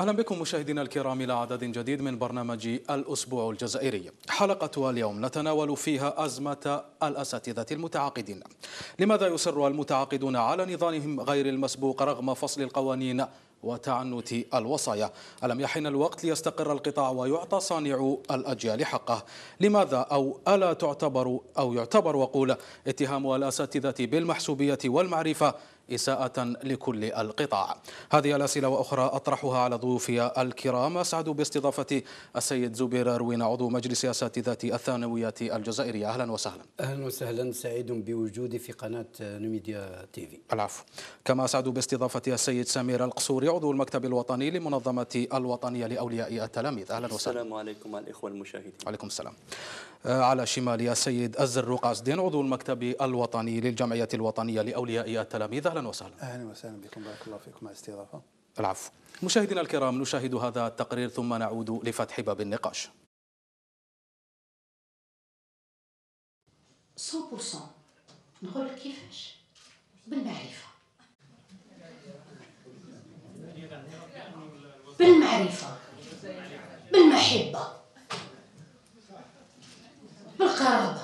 أهلا بكم مشاهدينا الكرام إلى عدد جديد من برنامج الأسبوع الجزائري. حلقة اليوم نتناول فيها أزمة الأساتذة المتعاقدين. لماذا يصر المتعاقدون على نظامهم غير المسبوق رغم فصل القوانين وتعنت الوصايا؟ ألم يحن الوقت ليستقر القطاع ويعطى صانع الأجيال حقه؟ لماذا أو ألا تعتبر أو يعتبر وقول اتهام الأساتذة بالمحسوبية والمعرفة إساءة لكل القطاع. هذه الأسئلة وأخرى أطرحها على ضيوفي الكرام. أسعد باستضافة السيد زبير روين عضو مجلس أساتذة الثانوية الجزائرية. أهلا وسهلا. أهلا وسهلا. سعيد بوجودي في قناة نوميديا تي في العفو. كما أسعد باستضافة السيد سمير القصوري عضو المكتب الوطني لمنظمة الوطنية لأولياء التلاميذ. أهلا وسهلا. السلام عليكم الإخوة المشاهدين. عليكم السلام. آه، على شمالي السيد الزروق عزدين عضو المكتب الوطني للجمعية الوطنية لأولياء التلاميذ. أهلا وسهلا. أهلا وسهلا بكم. بارك الله فيكم. على الاستضافة. العفو. مشاهدينا الكرام نشاهد هذا التقرير ثم نعود لفتح باب النقاش. 100% نقول لك كيفاش؟ بالمعرفة. بالمعرفة. بالمحبة. بالقرابة.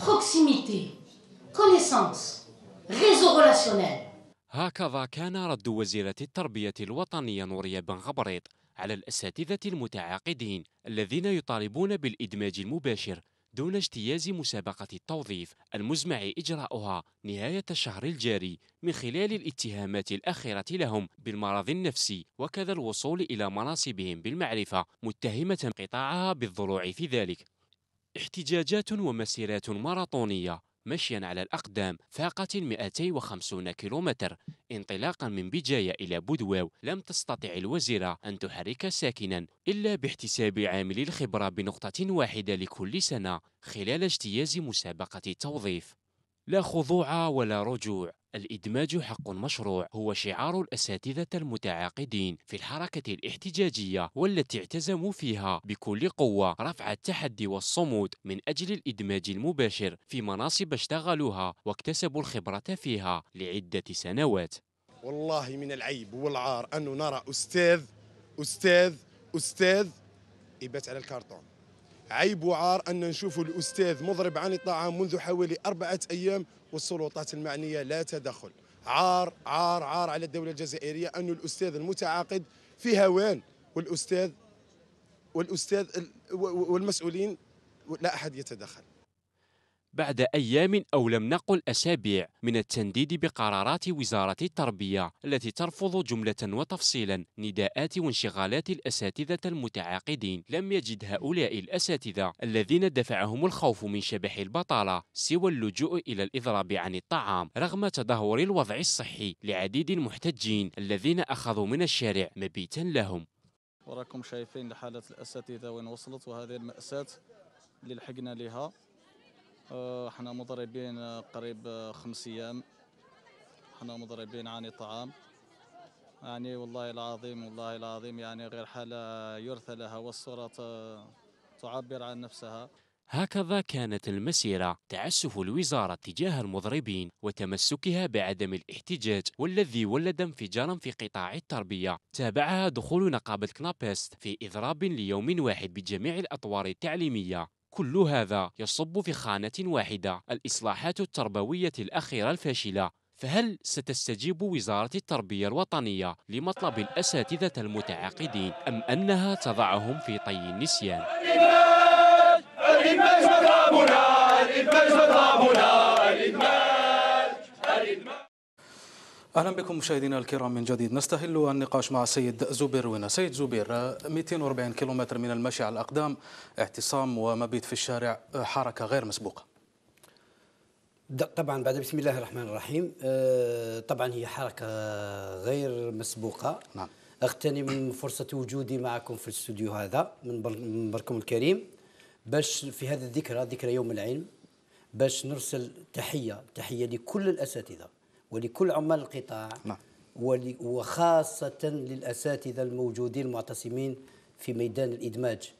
proximité connaissance réseau relationnel هكذا كان رد وزيرة التربية الوطنية نورية بن غبريط على الأساتذة المتعاقدين الذين يطالبون بالإدماج المباشر دون اجتياز مسابقة التوظيف المزمع إجراؤها نهاية الشهر الجاري من خلال الاتهامات الأخيرة لهم بالمرض النفسي وكذا الوصول إلى مناصبهم بالمعرفة متهمة قطاعها بالضلوع في ذلك. احتجاجات ومسيرات ماراطونية مشيا على الأقدام فاقت 250 كيلومتر. انطلاقا من بجاية إلى بودواو لم تستطع الوزيرة أن تحرك ساكنا إلا باحتساب عامل الخبرة بنقطة واحدة لكل سنة خلال اجتياز مسابقة التوظيف. لا خضوع ولا رجوع. الإدماج حق مشروع هو شعار الأساتذة المتعاقدين في الحركة الاحتجاجية والتي اعتزموا فيها بكل قوة رفع التحدي والصمود من أجل الإدماج المباشر في مناصب اشتغلوها واكتسبوا الخبرة فيها لعدة سنوات. والله من العيب والعار أنه نرى أستاذ أستاذ أستاذ يبات على الكرتون عيب وعار أن نشوف الأستاذ مضرب عن الطعام منذ حوالي أربعة أيام والسلطات المعنية لا تدخل. عار عار عار على الدولة الجزائرية أن الأستاذ المتعاقد في هوان والأستاذ والأستاذ والمسؤولين لا أحد يتدخل. بعد أيام أو لم نقل أسابيع من التنديد بقرارات وزارة التربية التي ترفض جملة وتفصيلا نداءات وانشغالات الأساتذة المتعاقدين. لم يجد هؤلاء الأساتذة الذين دفعهم الخوف من شبح البطالة سوى اللجوء إلى الإضراب عن الطعام رغم تدهور الوضع الصحي لعديد المحتجين الذين أخذوا من الشارع مبيتا لهم. وراكم شايفين لحالة الأساتذة وين وصلت وهذه المأساة اللي لحقنا لها. إحنا مضربين آه، قريب آه، خمس أيام. إحنا مضربين عن الطعام يعني والله العظيم والله العظيم يعني غير حالة يرثى لها والصورة تعبر عن نفسها. هكذا كانت المسيرة تعسف الوزارة تجاه المضربين وتمسكها بعدم الاحتجاج والذي ولد انفجارا في قطاع التربية. تابعها دخول نقابة كنابست في إضراب ليوم واحد بجميع الأطوار التعليمية. كل هذا يصب في خانة واحدة الإصلاحات التربوية الأخيرة الفاشلة فهل ستستجيب وزارة التربية الوطنية لمطلب الأساتذة المتعاقدين أم أنها تضعهم في طي النسيان؟ الإدماج مطلبنا الإدماج مطلبنا الإدماج أهلا بكم مشاهدينا الكرام من جديد نستهل النقاش مع السيد زبير وينا سيد زبير 240 كيلومتر من المشي على الأقدام اعتصام ومبيت في الشارع حركة غير مسبوقة. طبعا بعد بسم الله الرحمن الرحيم آه، طبعا هي حركة غير مسبوقة. نعم. أغتنم فرصة وجودي معكم في الاستوديو هذا من منبركم الكريم. باش في هذه الذكرى ذكرى يوم العلم باش نرسل تحية تحية لكل الأساتذة. ولكل عمال القطاع نعم. وخاصة للأساتذة الموجودين المعتصمين في ميدان الإدماج.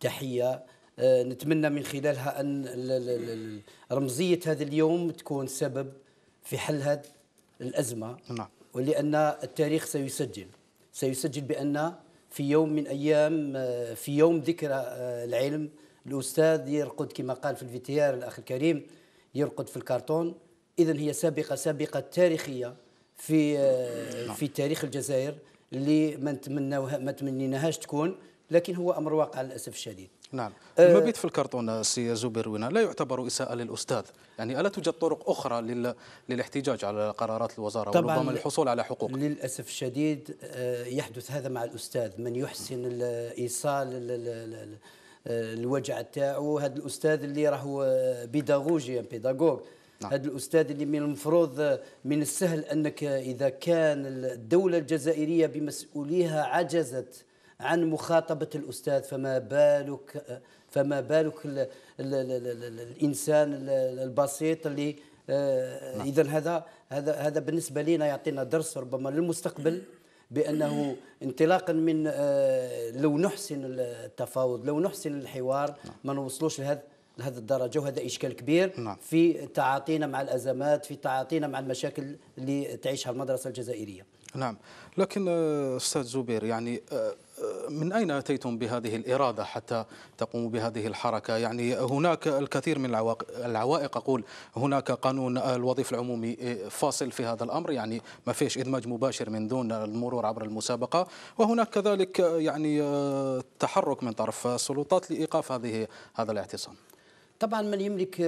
تحية. آه، نتمنى من خلالها أن رمزية هذا اليوم تكون سبب في حل هذه الأزمة. نعم. ولأن التاريخ سيسجل. سيسجل بأن في يوم من أيام آه، في يوم ذكرى آه، العلم الأستاذ يرقد كما قال في الفيتيار الأخ الكريم يرقد في الكرتون إذا هي سابقة سابقة تاريخية في آه، في تاريخ الجزائر اللي ما نتمناوها ما تمنيناهاش تكون لكن هو أمر واقع للأسف الشديد. نعم. آه، المبيت في الكرتون سي زبير وينا لا يعتبر إساءة للأستاذ. يعني ألا توجد طرق أخرى لل... للاحتجاج على قرارات الوزارة طبعاً وربما للحصول على حقوق؟ للأسف الشديد آه، يحدث هذا مع الأستاذ. من يحسن ال- ايصال ال- ال- ال- ال- الوجع تاعو هذا الأستاذ اللي راهو آه، بيداغوجي بيداغوج. نعم. هذا الأستاذ اللي من المفروض آه، من السهل أنك إذا كان الدولة الجزائرية بمسؤوليها عجزت عن مخاطبة الأستاذ فما بالك آه، فما بالك ال ال ال ال ال الإنسان ال- ال- البسيط اللي اذا هذا هذا هذا بالنسبة لنا يعطينا درس ربما للمستقبل بأنه انطلاقا من آه، لو نحسن التفاوض لو نحسن الحوار ما نوصلوش لهذا. لهذه الدرجة وهذا إشكال كبير نعم. في تعاطينا مع الأزمات في تعاطينا مع المشاكل اللي تعيشها المدرسة الجزائرية. نعم. لكن آه، أستاذ زبير يعني آه، آه، من أين أتيتم بهذه الإرادة حتى تقوموا بهذه الحركة؟ يعني هناك الكثير من العوائق أقول هناك قانون الوظيف العمومي فاصل في هذا الأمر يعني ما فيش إدماج مباشر من دون المرور عبر المسابقة وهناك كذلك يعني تحرك من طرف السلطات لإيقاف هذه هذا الاعتصام. طبعا من يملك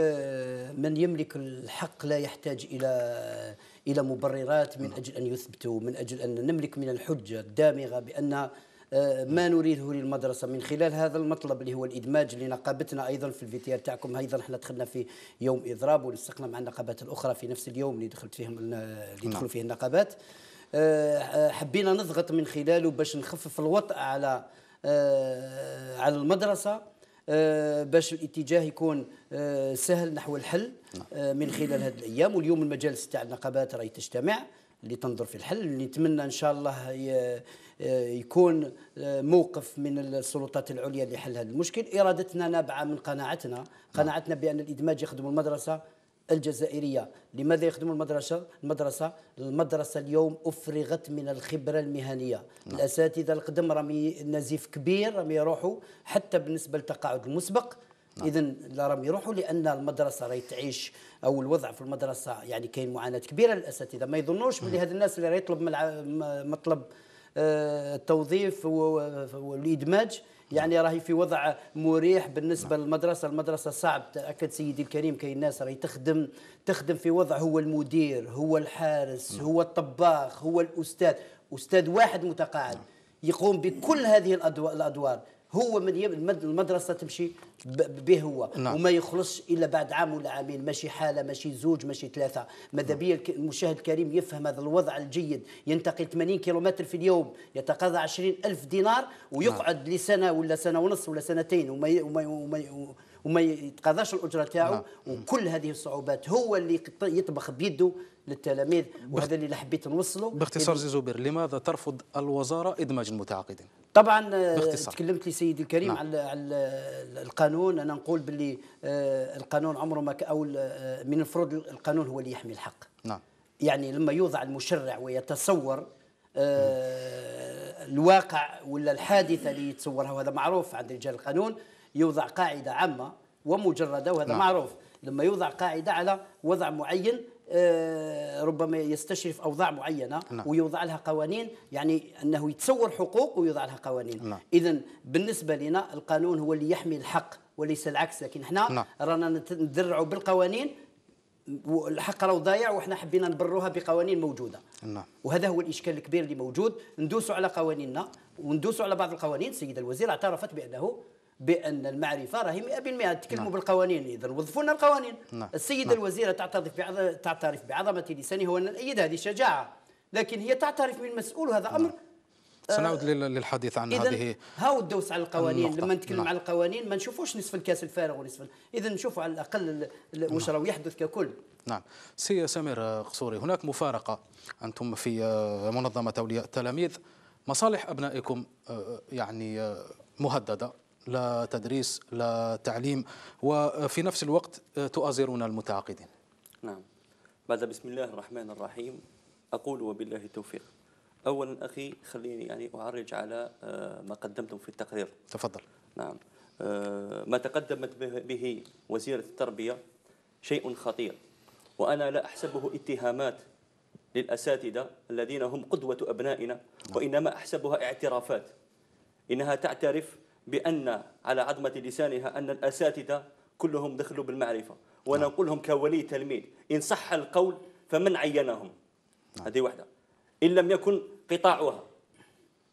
من يملك الحق لا يحتاج إلى إلى مبررات من أجل أن يثبتوا من أجل أن نملك من الحجة الدامغة بأن آه، ما نريده للمدرسة. من خلال هذا المطلب اللي هو الإدماج اللي نقابتنا أيضا في الفيتيار تاعكم أيضا إحنا دخلنا في يوم إضراب ولصقنا مع النقابات الأخرى في نفس اليوم اللي دخلت فيهم اللي دخلوا فيه النقابات. آه، آه، حبينا نضغط من خلاله باش نخفف الوطأ على على المدرسة. آه، باش الاتجاه يكون آه، سهل نحو الحل آه، من خلال هذه الأيام. واليوم المجالس تاع النقابات راهي تجتمع لتنظر في الحل اللي نتمنى إن شاء الله آه، يكون آه، موقف من السلطات العليا لحل هذا المشكل. إرادتنا نابعة من قناعتنا. قناعتنا بأن الإدماج يخدم المدرسة الجزائرية. لماذا يخدم المدرسة؟ المدرسة المدرسة اليوم أفرغت من الخبرة المهنية. نعم. الأساتذة القدم راهم نزيف كبير راهم يروحوا حتى بالنسبة للتقاعد المسبق. نعم. اذا لا راهم يروحوا لأن المدرسة راهي تعيش أو الوضع في المدرسة يعني كاين معاناة كبيرة للأساتذة. ما يظنوش بلي هاد الناس اللي راه يطلب ملع- مطلب آه، التوظيف والإدماج يعني راهي في وضع مريح بالنسبة للمدرسة. المدرسة صعب تأكد سيدي الكريم كاين ناس راهي تخدم تخدم في وضع هو المدير هو الحارس هو الطباخ هو الأستاذ. أستاذ واحد متقاعد يقوم بكل هذه الأدوار. هو من يم- المد- المدرسة تمشي به هو. نعم. وما يخلصش إلا بعد عام ولا عامين. ماشي حالة ماشي زوج ماشي ثلاثة. ماذا بيا المشاهد الكريم يفهم هذا الوضع الجيد. ينتقل 80 كيلومتر في اليوم يتقاضى 20 ألف دينار ويقعد لسنة ولا سنة ونص ولا سنتين وما وما وما وما يتقاضاش الأجرة تاعو نعم. وكل هذه الصعوبات هو اللي يط- يطبخ بيده للتلاميذ وهذا اللي حبيت نوصله باختصار زي زبير لماذا ترفض الوزارة إدماج المتعاقدين طبعا آه، باختصار. تكلمت لي سيدي الكريم نعم. على على القانون أنا نقول باللي آه، القانون عمره ما أو آه، من المفروض القانون هو اللي يحمي الحق نعم يعني لما يوضع المشرع ويتصور الواقع ولا الحادثة اللي يتصورها وهذا معروف عند رجال القانون يوضع قاعدة عامة ومجردة وهذا نعم. معروف لما يوضع قاعدة على وضع معين آه، ربما يستشرف أوضاع معينة نعم. ويوضع لها قوانين يعني أنه يتصور حقوق ويوضع لها قوانين نعم. اذا بالنسبة لنا القانون هو اللي يحمي الحق وليس العكس لكن إحنا نعم. رانا نت- ندرعوا بالقوانين والحق راه ضايع وحنا حبينا نبروها بقوانين موجودة نعم. وهذا هو الإشكال الكبير اللي موجود ندوسوا على قوانيننا وندوسوا على بعض القوانين السيده الوزير اعترفت بأنه بأن المعرفة راهي 100% تكلموا نعم. بالقوانين اذا وظفوا لنا القوانين. نعم. السيدة نعم. الوزيرة تعترف بعظ- تعترف بعظمة لسانها وأنا نأيد هذه شجاعة. لكن هي تعترف من مسؤول وهذا أمر سنعود لل- للحديث عن هذه هاو الدوس على القوانين. النقطة. لما نتكلم نعم. على القوانين ما نشوفوش نصف الكاس الفارغ ونصف ال- اذا نشوفوا على الأقل ال- ال- واش راهو يحدث ككل. نعم. سي سمير آه، قصوري هناك مفارقة. أنتم في آه، منظمة أولياء التلاميذ. مصالح أبنائكم آه، يعني آه، مهددة. لا تدريس لا تعليم وفي نفس الوقت آه، تؤازرون المتعاقدين. نعم. بعد بسم الله الرحمن الرحيم أقول وبالله التوفيق. اولا أخي خليني يعني أعرج على آه، ما قدمتم في التقرير. تفضل. نعم. آه، ما تقدمت به- به وزيرة التربية شيء خطير وأنا لا أحسبه اتهامات للأساتذة الذين هم قدوة أبنائنا وإنما أحسبها اعترافات. إنها تعترف بأن على عظمة لسانها أن الأساتذة كلهم دخلوا بالمعرفة. ونقول لهم كولي تلميذ إن صح القول فمن عينهم. هذه واحدة. إن لم يكن قطاعها.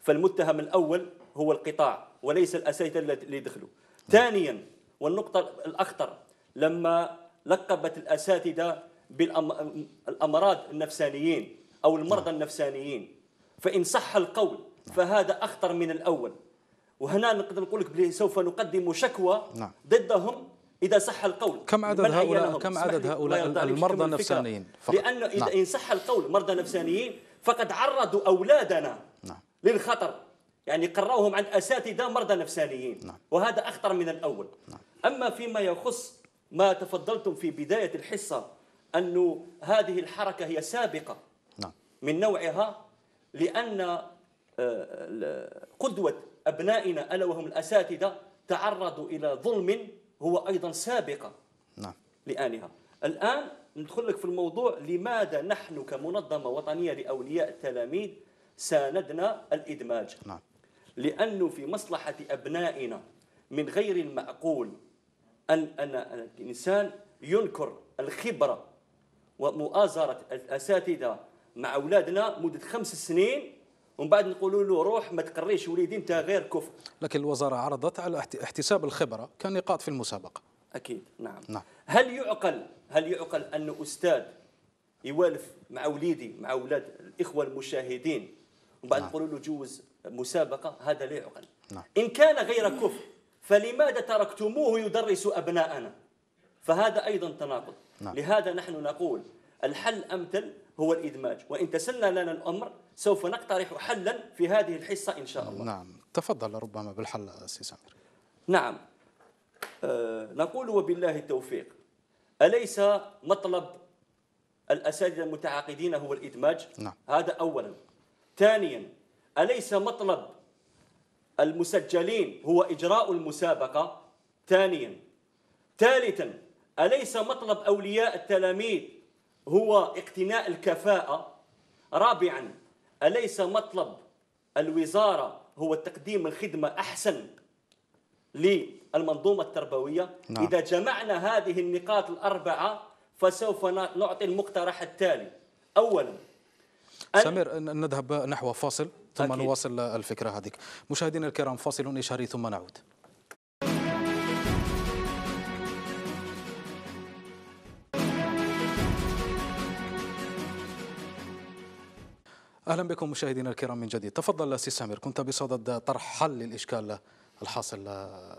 فالمتهم الأول هو القطاع وليس الأساتذة اللي دخلوا. ثانيا والنقطة الأخطر لما لقبت الأساتذة بالأمراض النفسانيين أو المرضى النفسانيين فإن صح القول فهذا أخطر من الأول. وهنا نقدر نقول لك بلي سوف نقدم شكوى نعم. ضدهم إذا صح القول كم عدد هؤلاء-؟ كم عدد هؤلاء المرضى. النفسانيين فقط؟ إذا نعم. إن صح القول مرضى نفسانيين فقد عرضوا أولادنا نعم. للخطر يعني قروهم عند أساتذة مرضى نفسانيين نعم. وهذا أخطر من الأول أما فيما يخص ما تفضلتم في بداية الحصة أن هذه الحركة هي سابقة نعم من نوعها لأن آه، قدوة أبنائنا ألا وهم الأساتذة تعرضوا إلى ظلم هو أيضا سابقة نعم. لآنها. الآن ندخل لك في الموضوع لماذا نحن كمنظمة وطنية لأولياء التلاميذ ساندنا الإدماج؟ نعم. لأنه في مصلحة أبنائنا من غير المعقول أن أن الإنسان ينكر الخبرة ومؤازرة الأساتذة مع أولادنا مدة خمس سنين ومن بعد نقولوا له روح ما تقريش وليدي أنت غير كفء لكن الوزارة عرضت على احت- احتساب الخبرة كنقاط في المسابقة أكيد نعم نعم. هل يعقل هل يعقل أن أستاذ يوالف مع وليدي مع أولاد الإخوة المشاهدين وبعد نعم. نقولوا له جوز مسابقة هذا لا يعقل نعم. إن كان غير كفء فلماذا تركتموه يدرس أبناءنا فهذا أيضا تناقض نعم. لهذا نحن نقول الحل الأمثل هو الإدماج وإن تسنى لنا الأمر سوف نقترح حلا في هذه الحصة إن شاء الله. نعم. تفضل ربما بالحل سي سمير نعم. آه نقول وبالله التوفيق. أليس مطلب الأساتذة المتعاقدين هو الإدماج؟ نعم. هذا أولا. ثانيا أليس مطلب المسجلين هو إجراء المسابقة؟ ثانيا. ثالثا أليس مطلب أولياء التلاميذ هو اقتناء الكفاءة؟ رابعا أليس مطلب الوزارة هو تقديم الخدمة أحسن للمنظومة التربوية نعم. إذا جمعنا هذه النقاط الأربعة فسوف نعطي المقترح التالي أولا سمير نذهب نحو فاصل ثم أكيد. نواصل الفكرة هذه مشاهدينا الكرام فاصل إشاري ثم نعود أهلا بكم مشاهدينا الكرام من جديد. تفضل سي سمير كنت بصدد طرح حل للإشكال الحاصل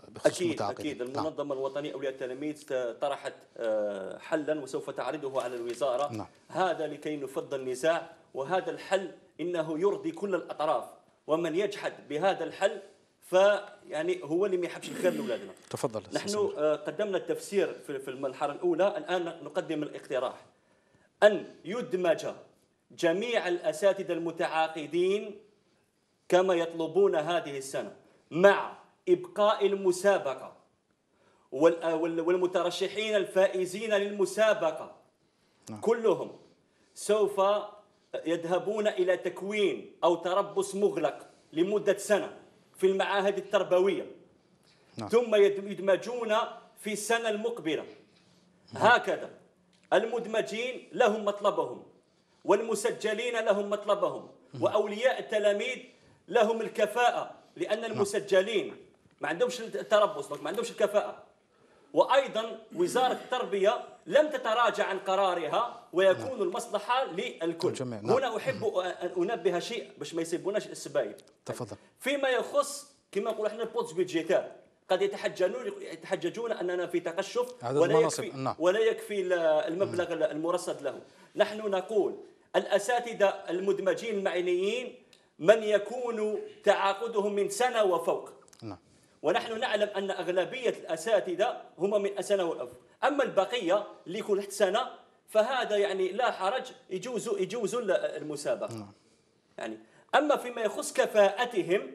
بخصوص أكيد المتعاقدين. أكيد. نعم. المنظمة الوطنية أولياء التلاميذ طرحت آه، حلا وسوف تعرضه على الوزارة. نعم. هذا لكي نفض النزاع وهذا الحل إنه يرضي كل الأطراف. ومن يجحد بهذا الحل فيعني هو اللي ما يحبش الخير لأولادنا. تفضل نحن سمير. آه، قدمنا التفسير في في المرحلة الأولى. الآن نقدم الاقتراح. أن يدمج جميع الأساتذة المتعاقدين كما يطلبون هذه السنة مع إبقاء المسابقة وال- وال- والمترشحين الفائزين للمسابقة. كلهم سوف يذهبون إلى تكوين أو تربص مغلق لمدة سنة في المعاهد التربوية. نعم. ثم يد- يدمجون في السنة المقبلة. هكذا المدمجين لهم مطلبهم. والمسجلين لهم مطلبهم. وأولياء التلاميذ لهم الكفاءة لأن المسجلين ما عندهمش التربص ما عندهمش الكفاءة. وأيضا وزارة التربية لم تتراجع عن قرارها ويكون المصلحة للكل. نعم. هنا أحب أن أنبه شيء باش ما يسيبوناش السبايب تفضل. فيما يخص كما نقول إحنا ال postes budgétaires قد يتحججون يتحججون أننا في تقشف عدد ولا المناصب، يكفي نعم. ولا يكفي ال- المبلغ المرصد له. نحن نقول الأساتذة المدمجين المعنيين من يكون تعاقدهم من سنة وفوق. نعم. ونحن نعلم أن أغلبية الأساتذة هم من سنة والأف أما البقية اللي يكون تحت سنة فهذا يعني لا حرج يجوز يجوز المسابقة. يعني أما فيما يخص كفاءتهم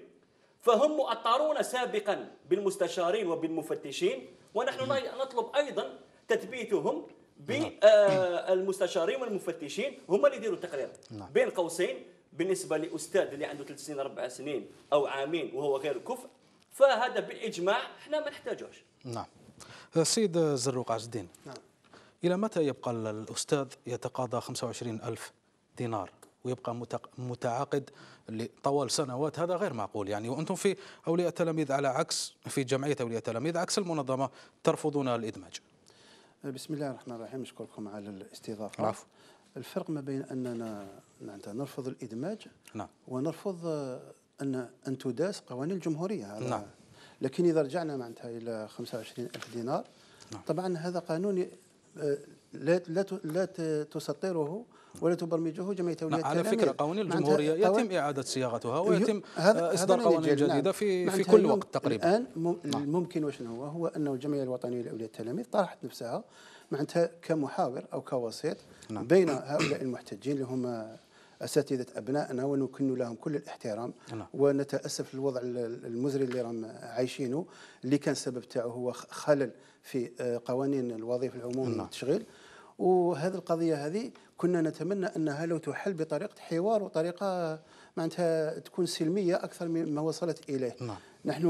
فهم مؤطرون سابقا بالمستشارين وبالمفتشين ونحن نطلب أيضا تثبيتهم بالمستشارين والمفتشين هم اللي يديروا التقرير. نعم. بين قوسين بالنسبة لأستاذ اللي عنده ثلاث سنين أربع سنين أو عامين وهو غير كفء فهذا بالاجماع إحنا ما نحتاجوش. نعم. السيد زروق عز الدين نعم. إلى متى يبقى الأستاذ يتقاضى 25 ألف دينار ويبقى متعاقد لطوال سنوات؟ هذا غير معقول. يعني وأنتم في أولياء التلاميذ على عكس في جمعية أولياء التلاميذ عكس المنظمة ترفضون الإدماج. بسم الله الرحمن الرحيم نشكركم على الاستضافة العفو. الفرق ما بين أننا معناتها نرفض الإدماج نعم ونرفض أن أن تداس قوانين الجمهورية نعم. لكن إذا رجعنا معناتها إلى 25 ألف دينار نعم. طبعا هذا قانون آه، لا لا لا تسطره ولا تبرمجه جمعيه اولياء نعم على التلاميذ. فكرة قوانين قوان- يتم إعادة صياغتها ويتم من قوانين نعم. في في كل وقت تقريبا الآن نعم. الممكن وشنو هو هو أنه الجمعيه الوطنيه لأولياء التلاميذ طرحت نفسها معناتها كمحاور أو كوسيط نعم. بين هؤلاء المحتجين اللي هم أساتذة أبنائنا ونكن لهم كل الاحترام نعم. ونتأسف للوضع ال- المزري اللي راهم عايشينه اللي كان السبب تاعو هو خلل في آه، قوانين الوظيفة العمومي نعم. وهذه القضية هذه كنا نتمنى أنها لو تحل بطريقة حوار وطريقة معناتها تكون سلمية أكثر مما وصلت إليه نعم. نحن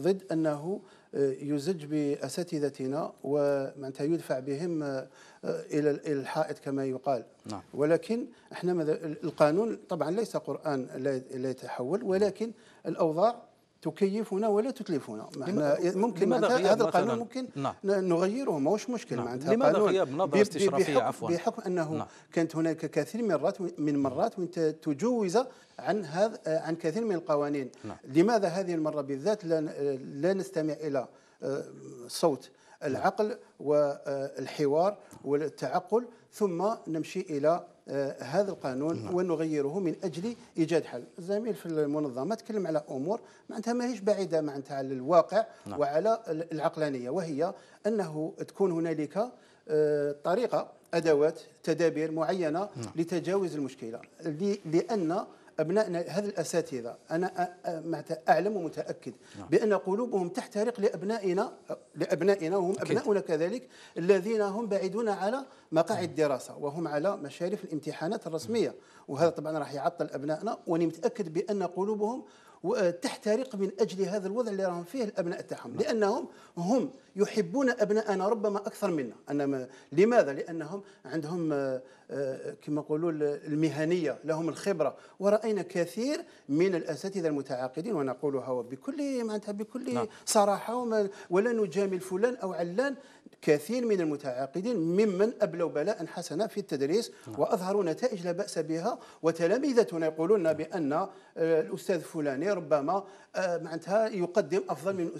ضد أنه آه، يزج بأساتذتنا ومعناتها يدفع بهم آه، آه، إلى الحائط كما يقال نعم. ولكن إحنا ماذا- القانون طبعا ليس قرآن لا لا يتحول ولكن الأوضاع تكيفنا ولا تتلفنا معناها ممكن معناتها هذا القانون؟ ممكن نعم. نغيره ماهوش مشكل نعم. معناتها لماذا غياب استشرافية بحكم- عفواً؟ بحكم أنه نعم. كانت هناك كثير من مرات من مرات وانت تجوز عن هذا عن كثير من القوانين نعم. لماذا هذه المرة بالذات لا لا نستمع إلى آه، صوت العقل والحوار والتعقل ثم نمشي إلى هذا القانون ونغيره من أجل إيجاد حل. الزميل في المنظمة تكلم على أمور معناتها ماهيش بعيدة معناتها على الواقع نعم. وعلى العقلانية وهي أنه تكون هنالك آه، طريقة أدوات تدابير معينة لتجاوز المشكلة لأن ابنائنا هذه الأساتذة. أنا أ- أ- معناتها أعلم ومتأكد بأن قلوبهم تحترق لأبنائنا لأبنائنا وهم أبناؤنا كذلك الذين هم بعيدون على مقاعد الدراسة وهم على مشارف الامتحانات الرسمية. وهذا طبعا راح يعطل أبنائنا وأنا متأكد بأن قلوبهم تحترق من أجل هذا الوضع اللي راهم فيه الأبناء تاعهم. لأنهم هم يحبون ابنائنا ربما أكثر منا. انما لماذا؟ لأنهم عندهم آه، آه، كما يقولوا المهنية لهم الخبرة. ورأينا كثير من الأساتذة المتعاقدين ونقولها بكل معناتها بكل نعم. صراحة ولا نجامل فلان أو علان كثير من المتعاقدين ممن أبلوا بلاء حسنا في التدريس وأظهروا نتائج لا بأس بها وتلامذتنا يقولون بأن آه، الأستاذ فلاني ربما آه، معناتها يقدم أفضل من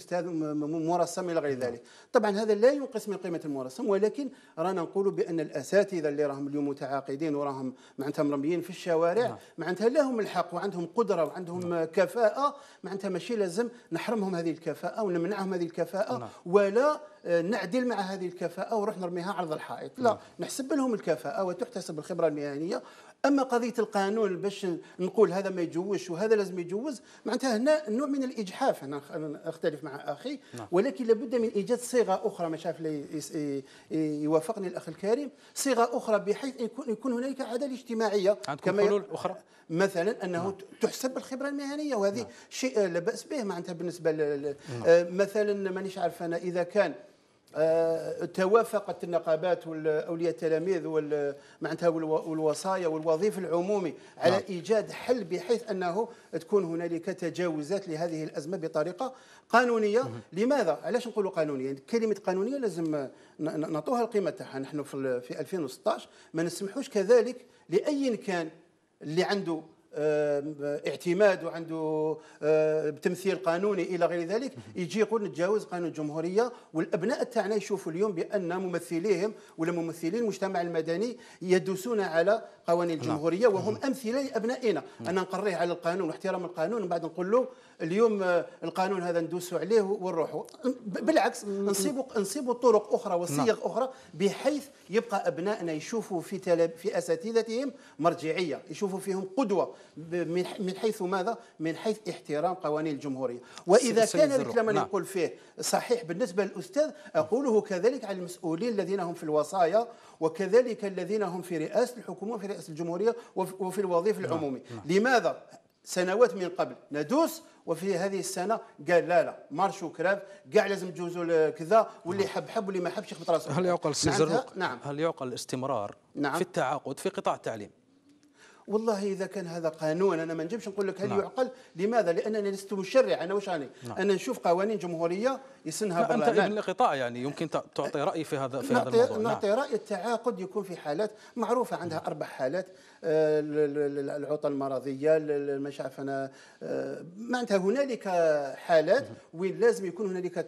م- مرسم إلى غير ذلك. طبعا هذا لا ينقص من قيمة المرسم ولكن رانا نقول بأن الأساتذة اللي راهم اليوم متعاقدين وراهم معناتها مرميين في الشوارع معناتها لهم الحق وعندهم قدرة وعندهم كفاءة معناتها ماشي لازم نحرمهم هذه الكفاءة ونمنعهم هذه الكفاءة ولا نعدل مع هذه الكفاءة ونروح نرميها عرض الحائط. لا. نحسب لهم الكفاءة وتحتسب الخبرة المهنية. أما قضية القانون باش نقول هذا ما يجوزش وهذا لازم يجوز معناتها هنا نوع من الإجحاف. أنا أختلف مع أخي ولكن لابد من إيجاد صيغة أخرى. مش عارف لي- يوافقني الأخ الكريم. صيغة أخرى بحيث يكون يكون هنالك عدالة اجتماعية. عندكم ي- حلول أخرى؟ مثلا أنه تحسب الخبرة المهنية وهذه شيء لا بأس به معناتها بالنسبة آه، مثلا مانيش عارف أنا إذا كان توافقت النقابات واولياء التلاميذ معناتها والو- والوصايا والوظيفة العمومي على نعم. إيجاد حل بحيث أنه تكون هنالك تجاوزات لهذه الأزمة بطريقة قانونية. لماذا؟ علاش نقولوا قانونية؟ كلمة قانونية لازم نعطوها القيمة تاعها. نحن في ال- في 2016 ما نسمحوش كذلك لأي كان اللي عنده آه، اعتماد وعنده آه، تمثيل قانوني إلى غير ذلك يجي يقول نتجاوز قانون الجمهورية والأبناء تاعنا يشوفوا اليوم بأن ممثليهم ولا ممثلي المجتمع المدني يدوسون على قوانين الجمهورية وهم أمثلة لأبنائنا. أنا نقريه على القانون واحترام القانون ومن بعد نقول له اليوم آه، القانون هذا ندوسوا عليه ونروحوا. بالعكس نصيبوا نصيبوا طرق أخرى وصيغ أخرى بحيث يبقى أبنائنا يشوفوا في في أساتذتهم مرجعية يشوفوا فيهم قدوة. من من حيث ماذا؟ من حيث احترام قوانين الجمهورية، وإذا كان الكلام اللي نعم. نقول فيه صحيح بالنسبة للأستاذ أقوله كذلك على المسؤولين الذين هم في الوصايا وكذلك الذين هم في رئاسة الحكومة وفي رئاسة الجمهورية وفي الوظيفة العمومي، لماذا؟ سنوات من قبل ندوس وفي هذه السنة قال لا لا مارش وكراف كاع لازم تجوزوا كذا واللي حب حب واللي ما حبش يخبط راسه. هل يعقل نعم. هل يعقل الاستمرار نعم. في التعاقد في قطاع التعليم؟ والله إذا كان هذا قانون أنا ما نجمش نقول لك هل نعم. يعقل. لماذا؟ لأنني لست مشرع أنا واش راني أنا نشوف قوانين جمهورية يسنها لا، أنت ابن القطاع يعني يمكن تع- تعطي رأي في هذا في هذا نعطي الموضوع. نعطي رأي التعاقد يكون في حالات معروفة عندها أربع حالات. ال- ال- ال- العطل المرضية ال- ال- مش عارف أنا آه، معناتها هنالك حالات وين لازم يكون هنالك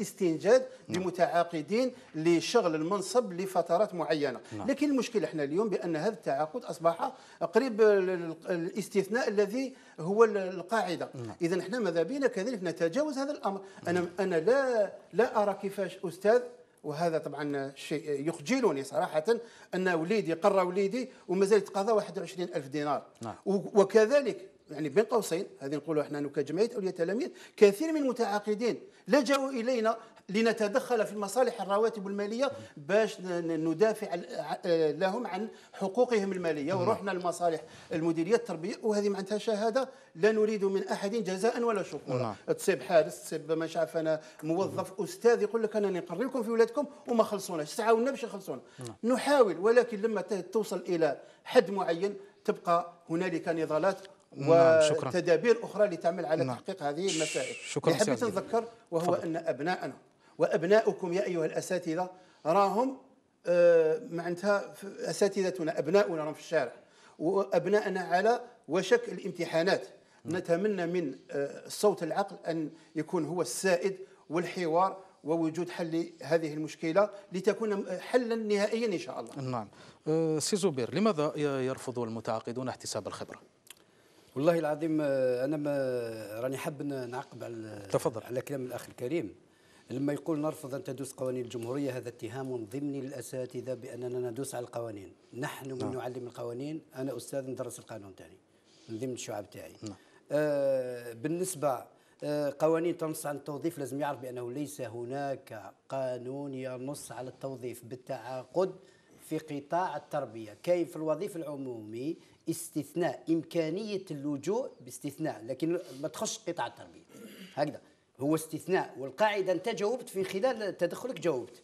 استنجاد بمتعاقدين لشغل المنصب لفترات معينة. لكن المشكلة إحنا اليوم بأن هذا التعاقد أصبح قريب ال- ال- الاستثناء الذي هو ال- القاعدة. اذا إحنا ماذا بينا؟ كذلك نتجاوز هذا الأمر. أنا أنا لا لا أرى كيفاش أستاذ وهذا طبعا شيء يخجلني صراحة أن وليدي قرى وليدي ومازال يتقاضى 21 ألف دينار نعم. وكذلك يعني بين قوسين هذه نقولوا إحنا كجمعيه أولياء التلاميذ كثير من المتعاقدين لجأوا إلينا لنتدخل في مصالح الرواتب المالية باش ندافع ع- لهم عن حقوقهم المالية ورحنا لمصالح المديرية التربية وهذه معناتها شهادة لا نريد من أحد جزاء ولا شكورا نعم. تصيب حارس تصيب مش عارف أنا موظف أستاذ يقول لك أنا نقري لكم في ولادكم وما خلصوناش تعاوننا باش يخلصونا نحاول ولكن لما توصل إلى حد معين تبقى هنالك نضالات نعم، شكراً. وتدابير أخرى لتعمل على نعم. تحقيق هذه المسائل شكراً حبيت. نذكر وهو تفضل. أن ابنائنا وأبناؤكم يا أيها الأساتذة. راهم آه، معناتها أساتذتنا أبناؤنا راهم في الشارع. وابنائنا على وشك الامتحانات. نتمنى من آه، صوت العقل أن يكون هو السائد والحوار ووجود حل هذه المشكلة لتكون حلا نهائيا إن شاء الله. نعم. سي زبير لماذا يرفض المتعاقدون احتساب الخبرة؟ والله العظيم آه، أنا ما راني حاب نعقب على تفضل. على كلام الأخ الكريم. لما يقول نرفض أن تدوس قوانين الجمهورية هذا اتهام ضمني للاساتذه بأننا ندوس على القوانين. نحن من نعلم القوانين أنا أستاذ ندرس القانون تاني من ضمن الشعب تاعي. آه بالنسبة آه قوانين تنص عن التوظيف لازم يعرف بأنه ليس هناك قانون ينص على التوظيف بالتعاقد في قطاع التربية كاين في الوظيفه العمومي استثناء إمكانية اللجوء باستثناء لكن ما تخش قطاع التربية. هكذا. هو استثناء والقاعدة أنت جاوبت في خلال تدخلك جاوبت.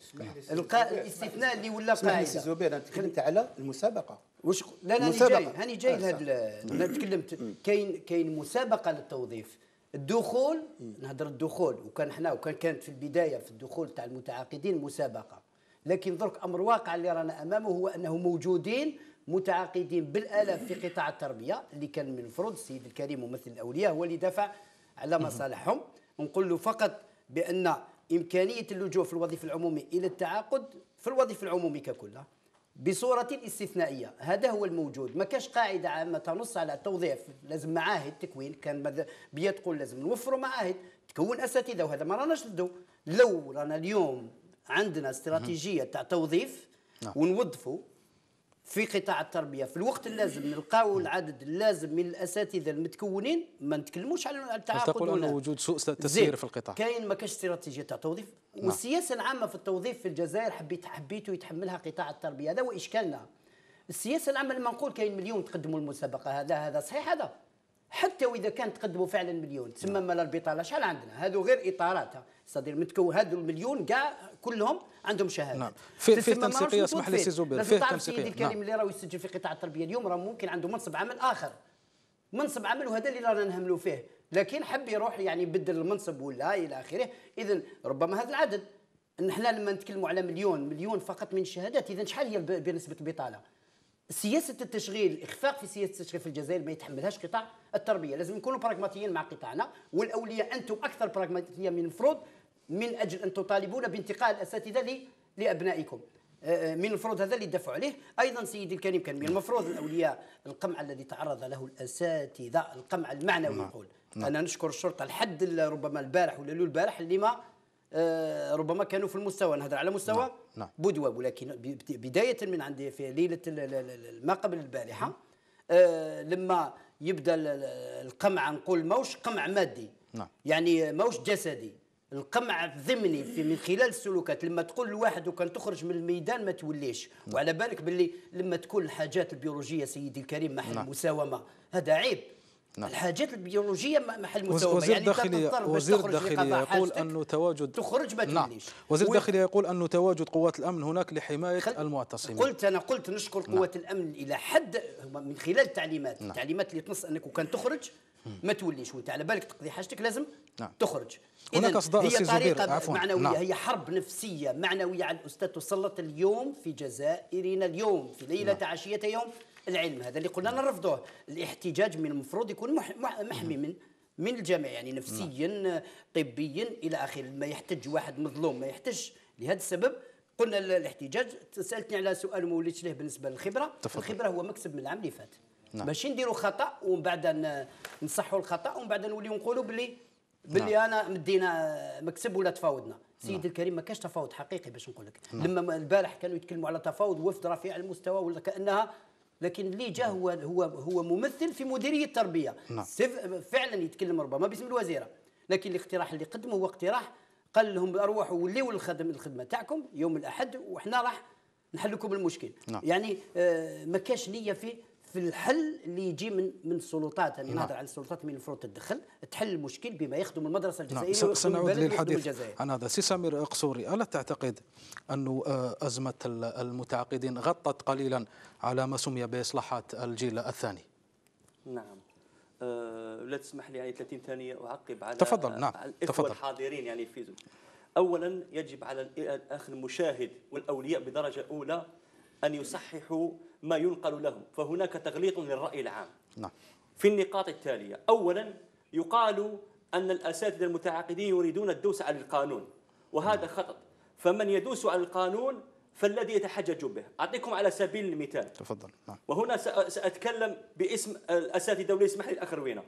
القا... الاستثناء اللي ولا لي سي قاعدة زبير أنا تكلمت على المسابقة. وش لا لا مسابقة. جاي هاني جاي لهذا صح. ال- أنا تكلمت. كاين كاين مسابقة للتوظيف. الدخول نهضر الدخول. وكان إحنا وكان كانت في البداية في الدخول تاع المتعاقدين مسابقة. لكن درك أمر واقع اللي رانا أمامه هو أنه موجودين متعاقدين بالالاف في قطاع التربية اللي كان من المفروض السيد الكريم ممثل الأولياء هو اللي دافع على مصالحهم. نقول له فقط بأن إمكانية اللجوء في الوظيفة العمومي إلى التعاقد في الوظيفة العمومي ككلها بصورة استثنائية. هذا هو الموجود. ما كاش قاعدة عامة تنص على التوظيف لازم معاهد تكوين. كان ماذا- بيا تقول لازم نوفروا معاهد تكون أساتذة وهذا ما راناش ضده. لو رانا اليوم عندنا استراتيجية تاع توظيف ونوظفوا في قطاع التربية. في الوقت اللازم نلقاو العدد اللازم من الأساتذة المتكونين ما نتكلموش على التعاقد تقول أن وجود سوء. تسيير في القطاع؟ كاين ما كاش استراتيجية تاع توظيف والسياسة العامة في التوظيف في الجزائر حبيت حبيتوا يتحملها قطاع التربية. هذا هو إشكالنا. السياسة العامة لما نقول كاين مليون تقدموا المسابقة هذا هذا صحيح هذا. حتى وإذا كان تقدموا فعلا مليون تسمى مال البطالة شحال عندنا؟ هذو غير اطارات صدير متكون هذو المليون كاع كلهم عندهم شهادة نعم. فيه- فيه تسمى ما تنسيقية، راهوش اسمح لي سي. زبير، فيه تنسيقية. سيدي الكريم نعم. اللي راه يسجل في قطاع التربية اليوم راه ممكن عنده منصب عمل آخر منصب عمل وهذا اللي رانا نهملوا فيه لكن حب يروح يعني يبدل المنصب ولا إلى آخره اذا ربما هذا العدد نحن لما نتكلموا على مليون مليون فقط من الشهادات اذا شحال هي بنسبة البطاله سياسة التشغيل الاخفاق في سياسة التشغيل في الجزائر ما يتحملهاش قطاع التربية. لازم نكونوا براغماتيين مع قطاعنا والأولياء أنتم أكثر براغماتيه من المفروض من أجل أن تطالبون بانتقال الأساتذة لأبنائكم. آه، من المفروض هذا اللي دفعوا عليه. أيضا سيدي الكريم كان من المفروض الأولياء القمع الذي تعرض له الأساتذة القمع المعنوي نقول أنا نشكر الشرطة لحد ربما البارح ولا لو البارح اللي ما آه، ربما كانوا في المستوى نهضر على مستوى نعم. بودوة ولكن ب- بداية من عندي في ال- ما قبل البارحة آه، لما يبدأ ال- ال- القمع نقول موش قمع مادي. نعم. يعني موش جسدي. القمع الضمني في من خلال السلوكات. لما تقول لواحد وكان تخرج من الميدان ما توليش. وعلى بالك باللي لما تكون الحاجات البيولوجية سيدي الكريم محل نعم. مساومة. هذا عيب. نعم. الحاجات البيولوجية محل مساومه وزير يعني وزير لقضاء يقول أنه تواجد تخرج ما نعم وزير و- الداخلية يقول أنه تواجد قوات الأمن هناك لحماية خل- المعتصمين قلت أنا قلت نشكر قوات الأمن إلى حد من خلال التعليمات نعم. التعليمات اللي تنص أنك وكان تخرج ما توليش وأنت على بالك تقضي حاجتك لازم نعم. تخرج هناك إذن أصداء هي طريقة عفواً. معنوية نعم. هي حرب نفسية معنوية على الأستاذ تسلط اليوم في جزائرنا اليوم في ليلة نعم. عشية يوم العلم هذا اللي قلنا نرفضوه. الاحتجاج من المفروض يكون مح- مح- محمي من من الجميع يعني نفسيا طبيا إلى اخره ما يحتج واحد مظلوم ما يحتج لهذا السبب. قلنا ال- الاحتجاج. سألتني على سؤال ما وليتش له بالنسبة للخبرة. تفضل. الخبرة هو مكسب من العام اللي فات. نعم. ماشي نديروا خطأ ومن بعد نصحوا الخطأ ومن بعد نوليو نقولوا باللي باللي نعم. أنا مدينا مكسب ولا تفاوضنا. سيدي الكريم ما كاش تفاوض حقيقي باش نقول لك لما ما- البارح كانوا يتكلموا على تفاوض وفد رفيع المستوى ولا كأنها لكن اللي جا هو هو هو ممثل في مديرية التربية نعم. فعلا يتكلم ربما باسم الوزيرة لكن الاقتراح اللي قدمه هو اقتراح قال لهم روحوا وليوا الخدم الخدمة تاعكم يوم الأحد وحنا راح نحل لكم المشكل نعم. يعني آه، ما كاش نية في في الحل اللي يجي من من السلطات أنا نعم. نهضر على السلطات من المفروض تدخل تحل المشكل بما يخدم المدرسة نعم. الجزائرية ويخدم سنعود للحديث عن هذا. سي سمير قصوري ألا تعتقد أن أزمة ال- المتعاقدين غطت قليلا على ما سمي بإصلاحات الجيل الثاني؟ نعم. أه لا تسمح لي يعني 30 ثانية أعقب على تفضل، نعم، على تفضل. الحاضرين يعني في. أولا يجب على ال- الأخ المشاهد والأولياء بدرجة أولى أن يصححوا ما ينقل لهم. فهناك تغليط للرأي العام. نعم. في النقاط التالية أولا يقال أن الأساتذة المتعاقدين يريدون الدوس على القانون وهذا خطأ. فمن يدوس على القانون فالذي يتحجج به. أعطيكم على سبيل المثال. تفضل. نعم. وهنا سأ- سأتكلم باسم الأساتذة وليس اسمح لي الأخ روينة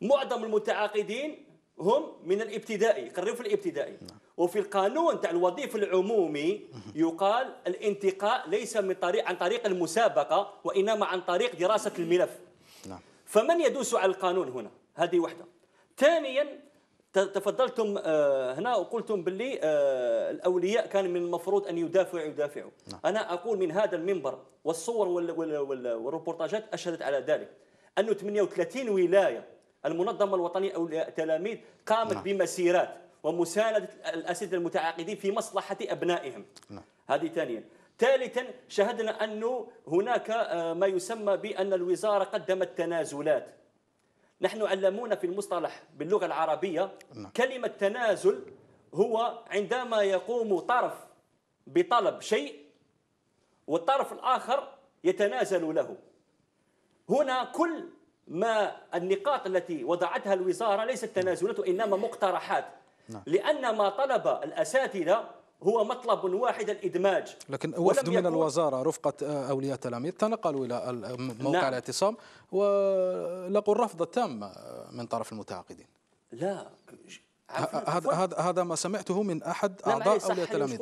معظم المتعاقدين هم من الابتدائي يقرروا في الابتدائي. وفي القانون تاع الوظيفة العمومي يقال الانتقاء ليس من طريق عن طريق المسابقة وإنما عن طريق دراسة الملف. نعم. فمن يدوس على القانون هنا؟ هذه واحدة ثانيا تفضلتم آه، هنا وقلتم باللي آه، الأولياء كان من المفروض أن يدافعوا يدافعوا نعم. أنا أقول من هذا المنبر والصور وال- وال- وال- والروبورتاجات أشهدت على ذلك. أنه 38 ولاية المنظمة الوطنية أولياء التلاميذ قامت نعم. بمسيرات ومساندة الأساتذة المتعاقدين في مصلحة أبنائهم نعم. هذه ثانيا ثالثا شاهدنا أنه هناك آه، ما يسمى بأن الوزارة قدمت تنازلات نحن علمونا في المصطلح باللغة العربية نعم. كلمة تنازل هو عندما يقوم طرف بطلب شيء والطرف الآخر يتنازل له هنا كل ما النقاط التي وضعتها الوزارة ليست تنازلات وإنما مقترحات. نعم. لأن ما طلب الأساتذة هو مطلب واحد الإدماج. لكن وفد من رفقة آه، أولياء التلاميذ تنقلوا إلى ال- موقع نعم. الاعتصام ولقوا الرفض التام من طرف المتعاقدين. لا. هذا هذا هذا ما سمعته من أحد لا، أعضاء أولياء التلاميذ.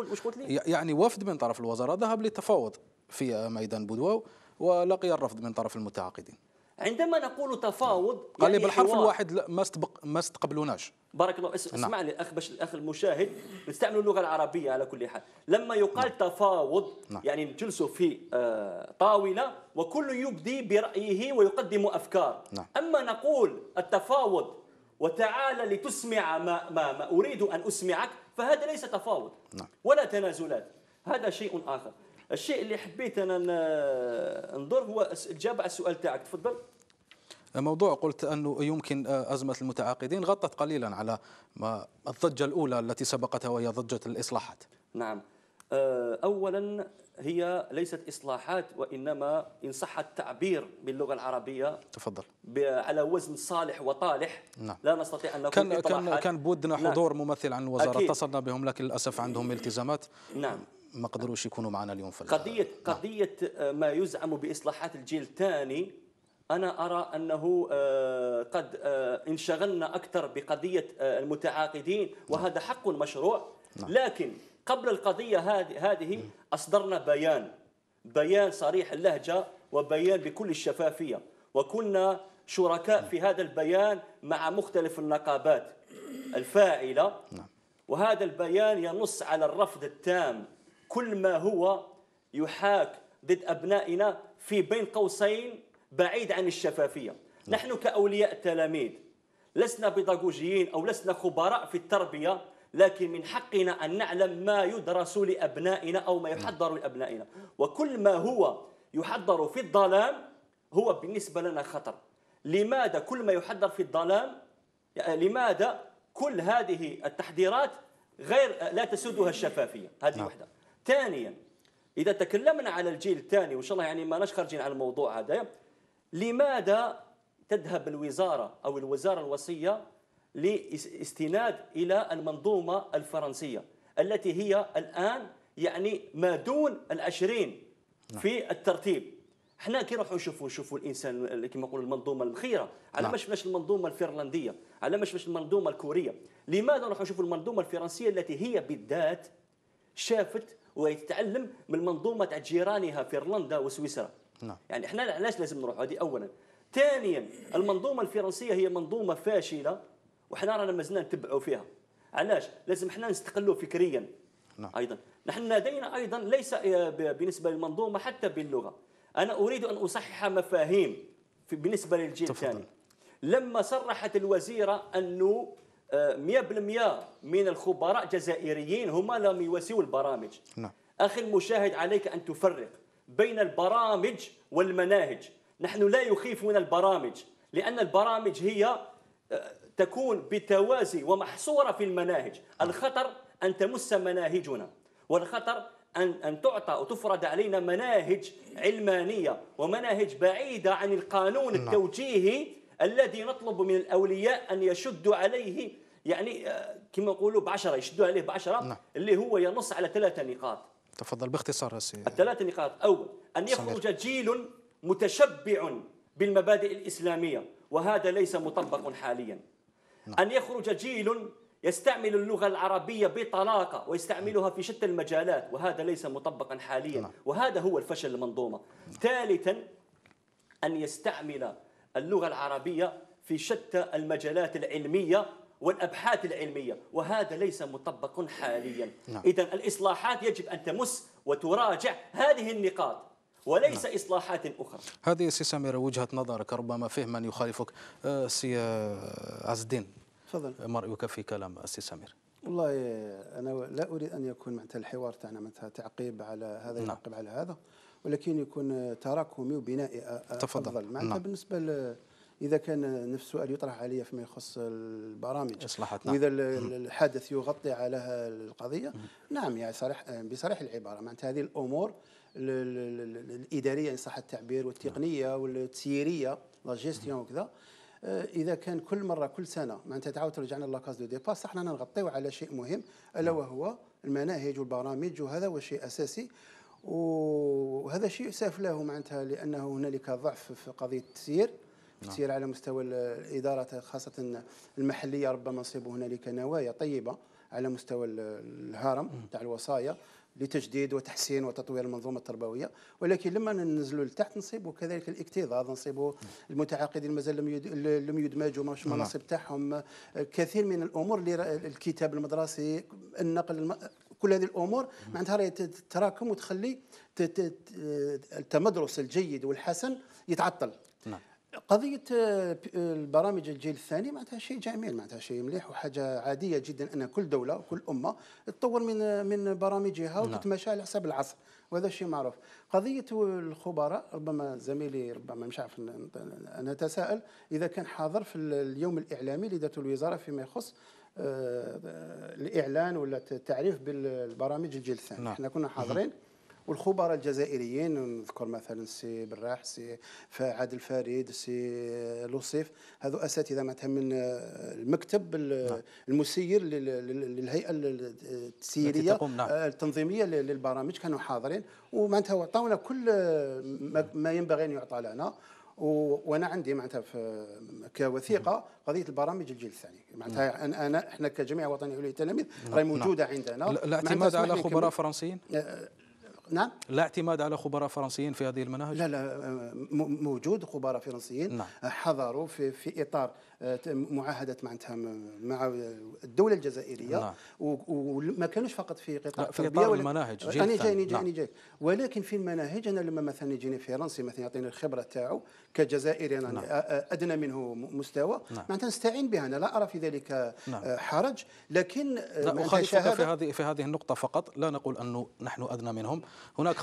يعني وفد من طرف الوزارة ذهب للتفاوض في ميدان بودواو ولقي الرفض من طرف المتعاقدين. عندما نقول تفاوض قال لي يعني بالحرف حوار. الواحد ما استبق ما استقبلوناش بارك الله نعم. اسمع لي الأخ باش الأخ المشاهد نستعمل اللغة العربية على كل حال لما يقال تفاوض نعم. يعني نجلسوا في آه، طاولة وكل يبدي برأيه ويقدم أفكار نعم. أما نقول التفاوض وتعال لتسمع ما, ما, ما أريد أن أسمعك فهذا ليس تفاوض نعم. ولا تنازلات هذا شيء آخر الشيء اللي حبيت أنا ن- ننظر هو الاجابه على السؤال تاعك. تفضل. موضوع قلت أنه يمكن آه، أزمة المتعاقدين غطت قليلا على ما الضجة الأولى التي سبقتها وهي ضجة الإصلاحات. نعم. آه، اولا هي ليست إصلاحات وإنما إن صح التعبير باللغة العربية تفضل. على وزن صالح وطالح. نعم. لا نستطيع أن نقول كان كان. كان بودنا نعم. حضور ممثل عن الوزارة. أكيد. اتصلنا بهم لكن للأسف عندهم التزامات. نعم. ما قدروش يكونوا معنا اليوم في قضيه نعم. قضية آه، ما يزعم بإصلاحات الجيل الثاني أنا أرى أنه آه، قد آه، انشغلنا أكثر بقضية آه، المتعاقدين وهذا حق مشروع. نعم. لكن قبل القضية هذه أصدرنا بيان بيان صريح اللهجة وبيان بكل الشفافية. وكنا شركاء في هذا البيان مع مختلف النقابات الفاعلة. وهذا البيان ينص على الرفض التام كل ما هو يحاك ضد أبنائنا في بين قوسين بعيد عن الشفافية. نحن كأولياء التلاميذ لسنا بيداغوجيين أو لسنا خبراء في التربية لكن من حقنا أن نعلم ما يدرس لأبنائنا أو ما يحضر لأبنائنا. وكل ما هو يحضر في الظلام هو بالنسبة لنا خطر. لماذا كل ما يحضر في الظلام؟ يعني لماذا كل هذه التحضيرات غير لا تسودها الشفافية؟ هذه نعم. واحدة ثانيا إذا تكلمنا على الجيل الثاني وإن شاء الله يعني ما خارجين على الموضوع هذا لماذا تذهب الوزارة أو الوزارة الوصية لاستناد إلى المنظومة الفرنسية التي هي الآن يعني ما دون العشرين في الترتيب؟ إحنا كي نروحوا نشوفوا نشوفوا الإنسان كما نقول المنظومة المخيره على نعم. ما شفناش المنظومة الفنلنديه على ما شفناش المنظومة الكورية. لماذا نروحوا نشوفوا المنظومة الفرنسية التي هي بالذات شافت ويتعلم من منظومة تاع جيرانها فنلندا وسويسرا. نعم. يعني إحنا علاش لازم نروح هذه؟ اولا. ثانيا المنظومة الفرنسية هي منظومة فاشلة وحنا رانا مازلنا نتبعوا فيها. علاش؟ لازم إحنا نستقلوا فكريا. نعم. أيضا. نحن لدينا أيضا ليس ب- بالنسبة للمنظومة حتى باللغة. أنا أريد أن أصحح مفاهيم بالنسبة للجيل. الثاني. لما صرحت الوزيرة أنه آه، 100% من الخبراء جزائريين هم لم يواسوا البرامج نعم. أخي المشاهد عليك أن تفرق بين البرامج والمناهج نحن لا يخيفنا البرامج لأن البرامج هي آه، تكون بالتوازي ومحصورة في المناهج الخطر أن تمس مناهجنا والخطر أن أن تعطى وتفرض علينا مناهج علمانية ومناهج بعيدة عن القانون نعم. التوجيهي الذي نطلب من الأولياء أن يشدوا عليه يعني آه، كما نقولوا بعشرة يشدوا عليه بعشرة نعم. اللي هو ينص على ثلاثة نقاط. تفضل باختصار سي الثلاث نقاط. أن سمير. يخرج جيل متشبع بالمبادئ الإسلامية وهذا ليس مطبق حاليا. أن يخرج جيل يستعمل اللغة العربية بطلاقة ويستعملها في شتى المجالات وهذا ليس مطبقا حاليا. نعم. وهذا هو الفشل المنظومة. ثالثا أن يستعمل اللغة العربية في شتى المجالات العلمية والأبحاث العلمية وهذا ليس مطبق حاليا. نعم. إذا الإصلاحات يجب أن تمس وتراجع هذه النقاط وليس إصلاحات أخرى. هذه سي سمير وجهة نظرك ربما فيه من يخالفك. آه، سي آه، عز الدين تفضل. ما رأيك في كلام السي سمير؟ والله أنا لا أريد أن يكون معناتها الحوار تاعنا معناتها تعقيب على هذا نعم. يعقب على هذا. ولكن يكون تراكمي وبنائي تفضل. أفضل. معناتها نعم. بالنسبة ل إذا كان نفس السؤال يطرح علي فيما يخص البرامج. إصلاحات، نعم. وإذا ال- ال- الحدث يغطي على القضية نعم يعني صريح بصريح العبارة. معناتها هذه الأمور ال- ال- ال- الإدارية إن صح التعبير والتقنية والتسييريه لا جيستيون وكذا آه، إذا كان كل مرة كل سنة معناتها تعاود ترجعنا la case de départ إحنا نغطيو على شيء مهم ألا وهو المناهج والبرامج وهذا هو شيء أساسي. وهذا شيء يؤسف له معناتها لأنه هنالك ضعف في قضية التسيير. التسيير على مستوى الإدارة خاصة المحلية ربما نصيب هنالك نوايا طيبة على مستوى ال- الهرم تاع الوصايا لتجديد وتحسين وتطوير المنظومة التربوية. ولكن لما ننزلوا لتحت نصيبوا كذلك الاكتظاظ نصيبوا المتعاقدين مازال لم لم يدمجوا مش المناصب تاعهم. كثير من الأمور الكتاب المدرسي النقل. كل هذه الأمور معناتها راهي تتراكم وتخلي التمدرس الجيد والحسن يتعطل. نعم. قضية آه، آه، البرامج الجيل الثاني معناتها شيء جميل معناتها شيء مليح وحاجة عادية جدا أن كل دولة وكل أمة تطور من آه، من برامجها وتتماشى على حسب العصر وهذا شيء معروف. قضية الخبراء ربما زميلي ربما مش عارف أنا أتساءل إذا كان حاضر في ال- اليوم الإعلامي اللي دارته الوزارة فيما يخص آه، الإعلان ولا التعريف بالبرامج الجيل الثاني نعم. إحنا كنا حاضرين. والخبراء الجزائريين نذكر مثلا السي براح السي عادل فريد السي لوصيف هذو أساتذة معناتها من آه، المكتب ال- المسير لل- لل- للهيئة ال- التسييرية نعم. آه، التنظيمية لل- للبرامج. كانوا حاضرين. ومعناتها اعطونا كل ما- ينبغي أن يعطى لنا. وأنا عندي معناتها كوثيقة قضية البرامج الجيل الثاني. معناتها أنا أنا- إحنا كجميع وطني عليا التلاميذ راهي نعم. موجودة عندنا. لا- اسمح على خبراء. فرنسيين؟ نعم. لا اعتماد على خبراء فرنسيين في هذه المناهج؟ لا لا آه، موجود خبراء فرنسيين نعم. حضروا في في إطار آه، ت- معاهدة معناتها مع الدولة الجزائرية. نعم. وما كانوش فقط في قطاع في ولكن- المناهج، جيل أنا نعم. جايني جاي ولكن في المناهج أنا لما مثلا يجيني فرنسي مثلا يعطيني الخبرة تاعو كجزائري أنا نعم. أدنى منه مستوى نعم. معناتها نستعين بها أنا لا أرى في ذلك نعم. آه، حرج. لكن آه، لا أخالفك في هذه في هذه النقطة فقط. لا نقول أنه نحن أدنى منهم. هناك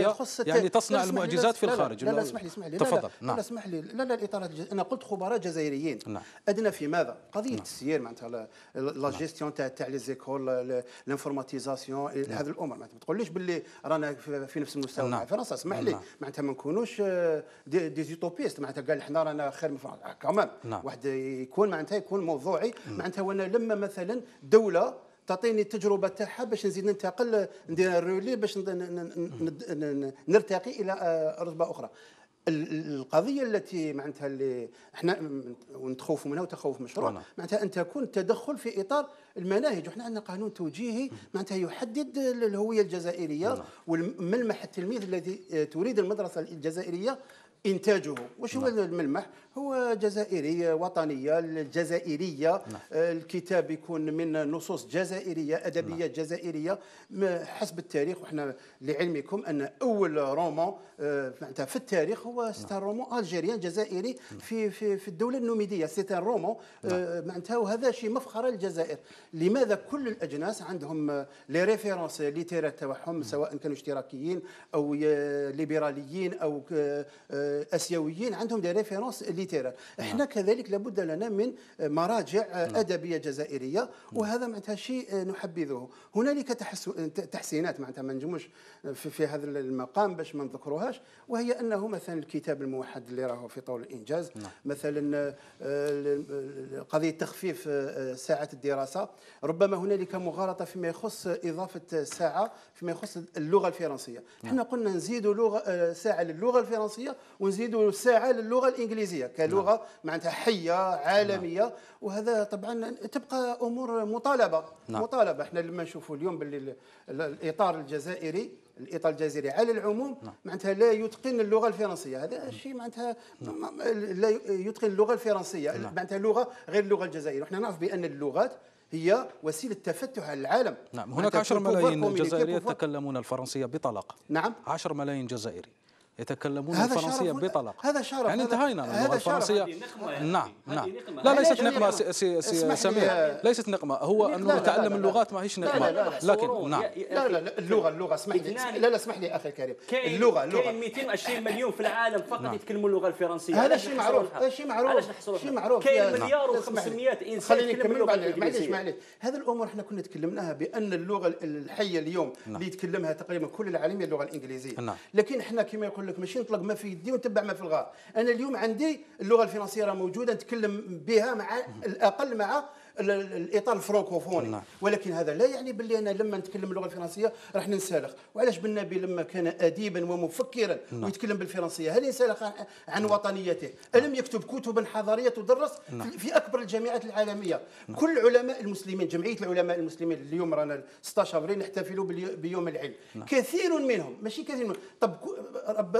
يخص الت- يعني تصنع المعجزات في الخارج. لا لا اسمح لي اسمح لي. تفضل. لا لا نعم. اسمح لي. لا لا الاطار الجز- أنا قلت خبراء جزائريين. نعم. أدنى في ماذا؟ قضية التسيير معناتها لا- la gestion تاع تاع les écoles l'informatisation هذه الأمور. معناتها ما تقوليش باللي رانا في نفس المستوى. نعم. مع فرنسا اسمح لي. نعم. معناتها ما نكونوش آه، des, des utopistes معناتها قال إحنا رانا خير من فرنسا. كمان نعم. واحد يكون معناتها يكون موضوعي. معناتها وأنا لما مثلا دولة تعطيني التجربة تاعها باش نزيد ننتقل ندير رولي باش نرتقي إلى آه، رتبة أخرى. القضية التي معناتها اللي إحنا ونتخوفوا منها وتخوف مشروع. معناتها أن تكون التدخل في إطار المناهج. وحنا عندنا قانون توجيهي معناتها يحدد ال- الهوية الجزائرية والملمح التلميذ الذي تريد المدرسة الجزائرية إنتاجه. وش هو الملمح؟ هو جزائري وطنية الجزائرية آه، الكتاب يكون من نصوص جزائرية ادبيات جزائرية. م- حسب التاريخ وحنا لعلمكم أن أول roman آه، معناتها في التاريخ هو c'est un roman algérien جزائري في في في الدولة النوميدية c'est un roman آه، معناتها وهذا شيء مفخره للجزائر. لماذا كل الأجناس عندهم les références littéraires تاعهم سواء كانوا اشتراكيين ي- ليبراليين آه، آسيويين عندهم des références ليتيرال إحنا كذلك لابد لنا من آه، مراجع آه، أدبية جزائرية وهذا معناتها شيء آه، نحبذه. هنالك تحس- تحسينات معناتها ما نجموش في, في هذا المقام باش ما نذكروهاش. وهي أنه مثلا الكتاب الموحد اللي راهو في طور الإنجاز مثلا آه، ال- ال- قضية تخفيف آه، ساعات الدراسة. ربما هنالك مغالطة فيما يخص إضافة ساعة فيما يخص اللغة الفرنسية. إحنا قلنا نزيدوا لغة آه، ساعة للغة الفرنسية ونزيدوا ساعة للغة الإنجليزية. كلغة معناتها حية عالمية. وهذا طبعا تبقى أمور مطالبة. نعم. مطالبة. إحنا لما نشوفوا اليوم باللي ال- ال- الإطار الجزائري الإطار الجزائري على العموم معناتها لا يتقن اللغة الفرنسية. هذا الشيء معناتها ما- لا يتقن اللغة الفرنسية. معناتها لغة غير اللغة الجزائرية. وحنا نعرف بأن اللغات هي وسيلة تفتح على العالم. نعم. هناك معناتها 10 pour pouvoir ملايين جزائري يتكلمون الفرنسية بطلاقة نعم. 10 ملايين جزائري. يتكلمون شرف- بطلاقة هذا شرف، يعني انتهينا من هذا يا نعم. نعم. لا ليست نقمة. نقمة؟ سي سي سي سمير. ليست نقمة. هو لا، تعلم. اللغات ما هيش لا، نقمة. لا، لا، لكن نعم. لا لا اللغة اللغة اسمح لي. لا لا اسمح لي أخي الكريم. كاين اللغة كاين اللغة 220 مليون في العالم فقط يتكلموا اللغة الفرنسية. هذا شيء معروف؟ هذا شيء معروف. شيء؟ معروف. كاين يا- مليار اسمح لي. و500 إنسان خليني نكمل اللغة معليش معليش. هذه الأمور إحنا كنا تكلمناها بأن اللغة الحية اليوم اللي يتكلمها تقريبا كل العالم هي اللغة الانجليزيه نعم. لكن إحنا كما يقول لك ماشي نطلق ما في يدي ونتبع ما في الغار. أنا اليوم عندي اللغة الفرنسية راه موجودة نتكلم بها مع الأقل مع الإطار الفرنكوفوني. نعم. ولكن هذا لا يعني باللي أنا لما نتكلم اللغة الفرنسية راح ننسلخ. وعلاش بن النبي لما كان اديبا ومفكرا ويتكلم بالفرنسية؟ هل انسلخ عن- وطنيته؟ ألم يكتب كتبا حضارية تدرس في- في أكبر الجامعات العالمية؟ كل علماء المسلمين جمعية العلماء المسلمين اليوم رانا 16 ابريل نحتفلوا باليو- بيوم العلم كثير منهم ماشي كثير منهم. طب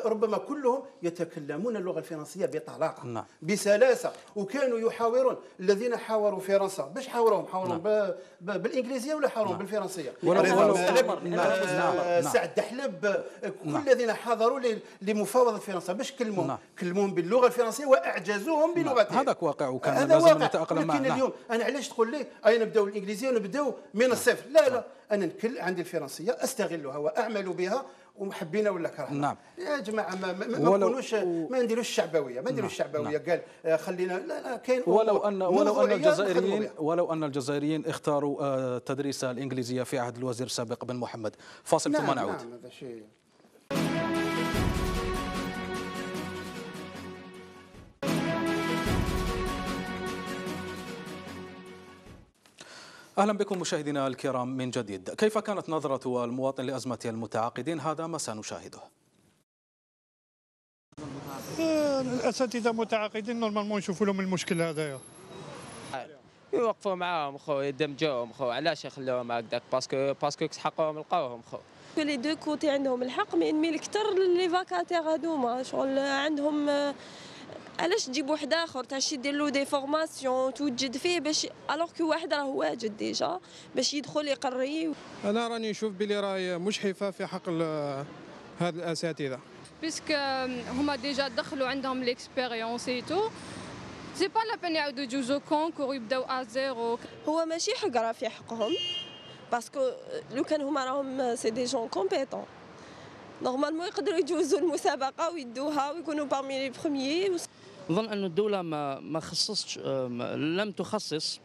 ربما كلهم يتكلمون اللغة الفرنسية بطلاقة نعم. بسلاسة. وكانوا يحاورون. الذين حاوروا فرنسا باش حاوروهم ب- ب- بالإنجليزية ولا حاورهم بالفرنسية؟ ولو- مالك، نعم، آه، نعم. سعد دحلب آه، كل الذين حضروا لمفاوضة فرنسا باش كلموهم نعم. كلموهم باللغة الفرنسية وأعجزوهم بلغتهم. هذاك واقع وكان هذا لازم واقع. نتأقلم معه. لكن نعم. اليوم أنا علاش تقول لي أي نبداو الانجليزيه ونبداو من الصفر؟ لا لا. أنا نكل عندي الفرنسية أستغلها وأعمل بها ومحبين ولا كرهنا. نعم. يا جماعة ما ما, نكونوش ما نديروش الشعبوية ما نديروش الشعبوية. قال آه، خلينا لا لا كاين ولو ان ولو أن الجزائريين. ولو أن الجزائريين اختاروا آه، تدريس الإنجليزية في عهد الوزير السابق بن محمد. فاصل ثم نعم نعود. نعم هذا شيء. أهلا بكم مشاهدينا الكرام من جديد. كيف كانت نظرة المواطن لأزمة المتعاقدين؟ هذا ما سنشاهده. الأساتذة متعاقدين normalement نشوفوا لهم المشكل هذايا يوقفوا معاهم خو يدمجوهم خو علاش يخلوهم هكذاك؟ parce que parce que حقهم لقاوهم خو. les deux côtés عندهم الحق mais الكثر les vacataires هذوما شغل عندهم آه، علاش تجيب واحد آخر تاع شي دير له des formations توجد فيه باش alors que واحد راه واجد déjà باش يدخل يقري أنا راني نشوف بلي راهي مجحفة في حق هاد الأساتذة. puisque هما déjà دخلوا عندهم l'expérience et tout c'est pas la peine يعاودوا يجوزو concours ويبداو ا زيرو هو ماشي حقره في حقهم. parce que لو كان هما راهم c'est des gens compétents normalement يقدروا يجوزوا المسابقة ويدوها ويكونوا parmi les premiers نظن أن الدولة ما ما خصصش ما لم تخصص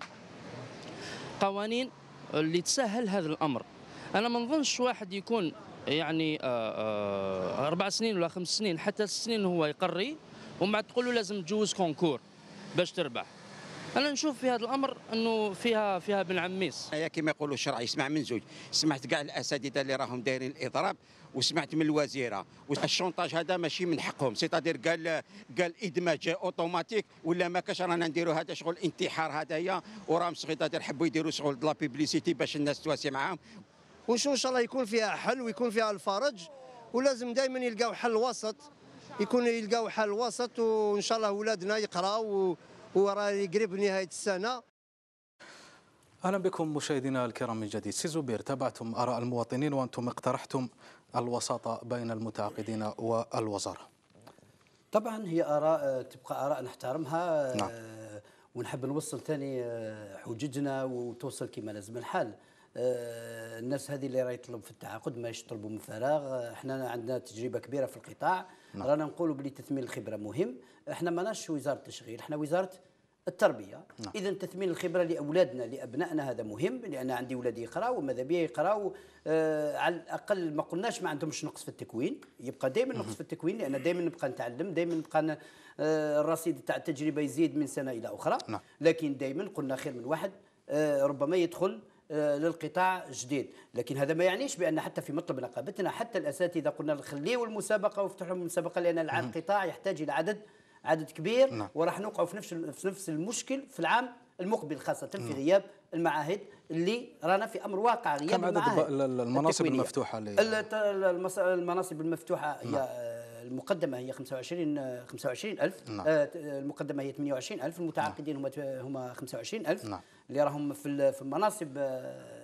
قوانين اللي تسهل هذا الأمر. أنا ما نظنش واحد يكون يعني آه، آه، أربع سنين ولا خمس سنين حتى سنين هو يقري ومن بعد تقول له لازم تجوز concours باش تربح. أنا نشوف في هذا الأمر أنه فيها فيها بن عميس هي كما يقولوا الشرع يسمع من زوج سمعت كاع الأساتذة اللي راهم دايرين الإضراب وسمعت من الوزيرة. وال chantage هذا ماشي من حقهم. c'est-à-dire قال قال إدماج أوتوماتيك ولا ما كاش رانا نديروا هذا شغل انتحار هذايا. وراهم c'est-à-dire حبوا يديروا شغل la publicité باش الناس تواسي معاهم. وشو إن شاء الله يكون فيها حل ويكون فيها الفرج ولازم دائما يلقاو حل وسط. يكون يلقاو حل وسط وإن شاء الله اولادنا يقراوا وراه قريب نهاية السنة. أهلا بكم مشاهدينا الكرام من جديد. سي زبير تابعتم آراء المواطنين وأنتم اقترحتم الوساطة بين المتعاقدين والوزارة. طبعا هي آراء آه، تبقى آراء نحترمها نعم. آه، ونحب نوصل ثاني آه، حججنا وتوصل كما لازم الحال. آه، الناس هذه اللي راهي يطلب في التعاقد ما يطلبوا من فراغ. إحنا عندنا تجربة كبيرة في القطاع. نعم. رانا نقولوا بلي تثمين الخبرة مهم. إحنا ماناش وزارة التشغيل إحنا وزارة التربية. نعم. اذا تثمين الخبرة لأولادنا لأبنائنا هذا مهم لأن عندي اولادي يقرأوا وماذا بيا يقرأوا آه على الأقل ما قلناش ما عندهمش نقص في التكوين. يبقى دائما نقص في التكوين لأن دائما نبقى نتعلم دائما نبقى آه الرصيد تاع التجربة يزيد من سنة إلى أخرى. نعم. لكن دائما قلنا خير من واحد آه ربما يدخل آه، للقطاع جديد. لكن هذا ما يعنيش بأن حتى في مطلب نقابتنا حتى الأساتذة قلنا نخليوا المسابقة وافتحوا المسابقة لأن القطاع يحتاج إلى عدد عدد كبير نعم. وراح نوقعوا في نفس في نفس المشكل في العام المقبل خاصة في غياب المعاهد اللي رانا في أمر واقع غياب كم عدد المناصب. المفتوحة المناصب المفتوحة هي آه، المقدمة هي 25 آه، 25000 نعم. آه، المقدمة هي 28000 المتعاقدين هم هم 25000 نعم. اللي راهم في في المناصب آه،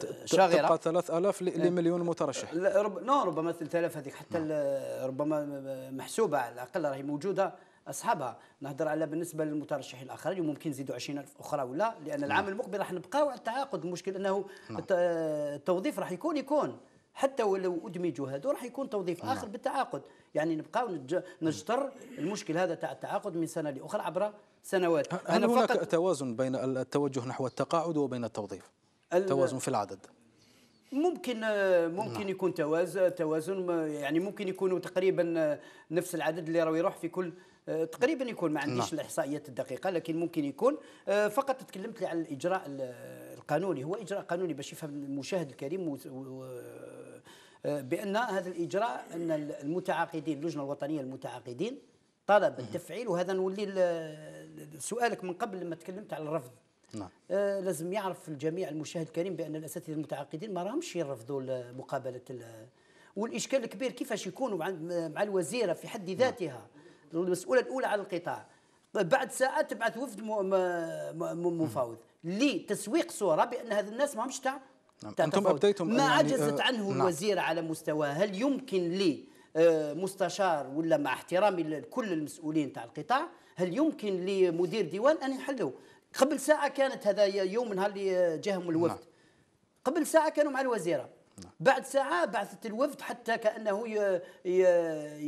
تبقى شاغره 3000 ل- لمليون مترشح لا رب... نو ربما 3000 هذيك حتى ال- ربما محسوبة على الأقل راهي موجودة اصحابها نهضر على بالنسبة للمترشحين الآخرين وممكن نزيدوا 20000 أخرى ولا لأن العام المقبل راح نبقاو على التعاقد المشكل انه الت- التوظيف راح يكون يكون. حتى ولو أدمجوا هذو راح يكون توظيف آخر بالتعاقد. يعني نبقاو نج- نجتر المشكل هذا تاع التعاقد من سنة لأخرى عبر سنوات. هل هناك توازن بين التوجه نحو التقاعد وبين التوظيف؟ ال- توازن في العدد. ممكن ممكن يكون توازن توازن يعني ممكن يكونوا تقريبا نفس العدد اللي راه يروح في كل تقريبا يكون ما عنديش نعم. الإحصائيات الدقيقة لكن ممكن يكون. آه، فقط تكلمت لي على الإجراء ال- القانوني. هو إجراء قانوني باش يفهم المشاهد الكريم و- آه، بأن هذا الإجراء أن المتعاقدين اللجنة الوطنية للمتعاقدين طلب التفعيل وهذا نولي سؤالك من قبل لما تكلمت على الرفض. نعم. آه، لازم يعرف الجميع المشاهد الكريم بأن الأساتذة المتعاقدين ما راهمش يرفضوا مقابلة ال- والإشكال الكبير كيفاش يكونوا مع مع الوزيرة في حد ذاتها. المسؤولة الأولى على القطاع. بعد ساعات تبعث وفد مفاوض. لتسويق صورة بأن هذا الناس ما همش تاع نعم. تفاوض. أبديتم ما يعني، عجزت آه، عنه نعم. الوزيره على مستوى؟ هل يمكن لي آه، مستشار ولا مع احترامي لكل المسؤولين تاع القطاع هل يمكن لمدير ديوان أن يحلوا قبل ساعة كانت هذا يوم نهار اللي جاهم الوفد قبل ساعة كانوا مع الوزيرة. بعد ساعة بعثت الوفد حتى كأنه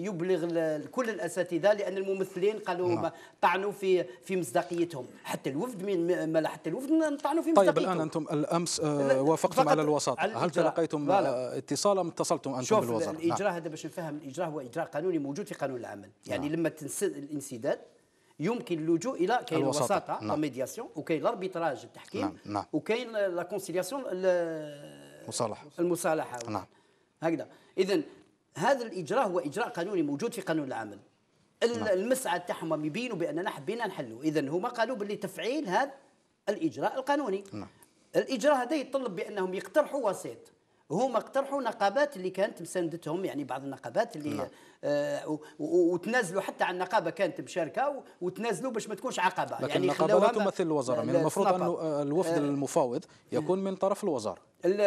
يبلغ كل الأساتذة لأن الممثلين قالوا نعم. طعنوا في في مصداقيتهم حتى الوفد من ما حتى الوفد طعنوا في طيب مصداقيتهم الآن أنتم الأمس آه، وافقتم على الوساطة على هل الإجراء. تلقيتم اتصال أم اتصلتم أنتم شوف بالوزارة نعم. الإجراء هذا باش نفهم الإجراء هو إجراء قانوني موجود في قانون العمل يعني لما تنسد الانسداد يمكن اللجوء إلى كاين الوساطة. الوساطه نعم. la médiation وكاين ال arbitrage التحكيم نعم، نعم. وكاين la conciliation مصالحة. المصالحة. نعم. هكذا. اذا هذا الإجراء هو إجراء قانوني موجود في قانون العمل. ال- المسعى تاعهم هم يبينوا باننا حبينا نحلوا اذا هما قالوا باللي تفعيل هذا الإجراء القانوني. نعم. الإجراء هذا يتطلب بأنهم يقترحوا وسيط. هما اقترحوا نقابات اللي كانت مساندتهم يعني بعض النقابات اللي نعم. آه وتنازلوا حتى عن نقابة كانت مشاركة وتنازلوا باش ما تكونش عقبة لكن يعني النقابه لا تمثل الوزارة من لا، المفروض آه، الوفد آه، المفاوض يكون من طرف الوزارة ال-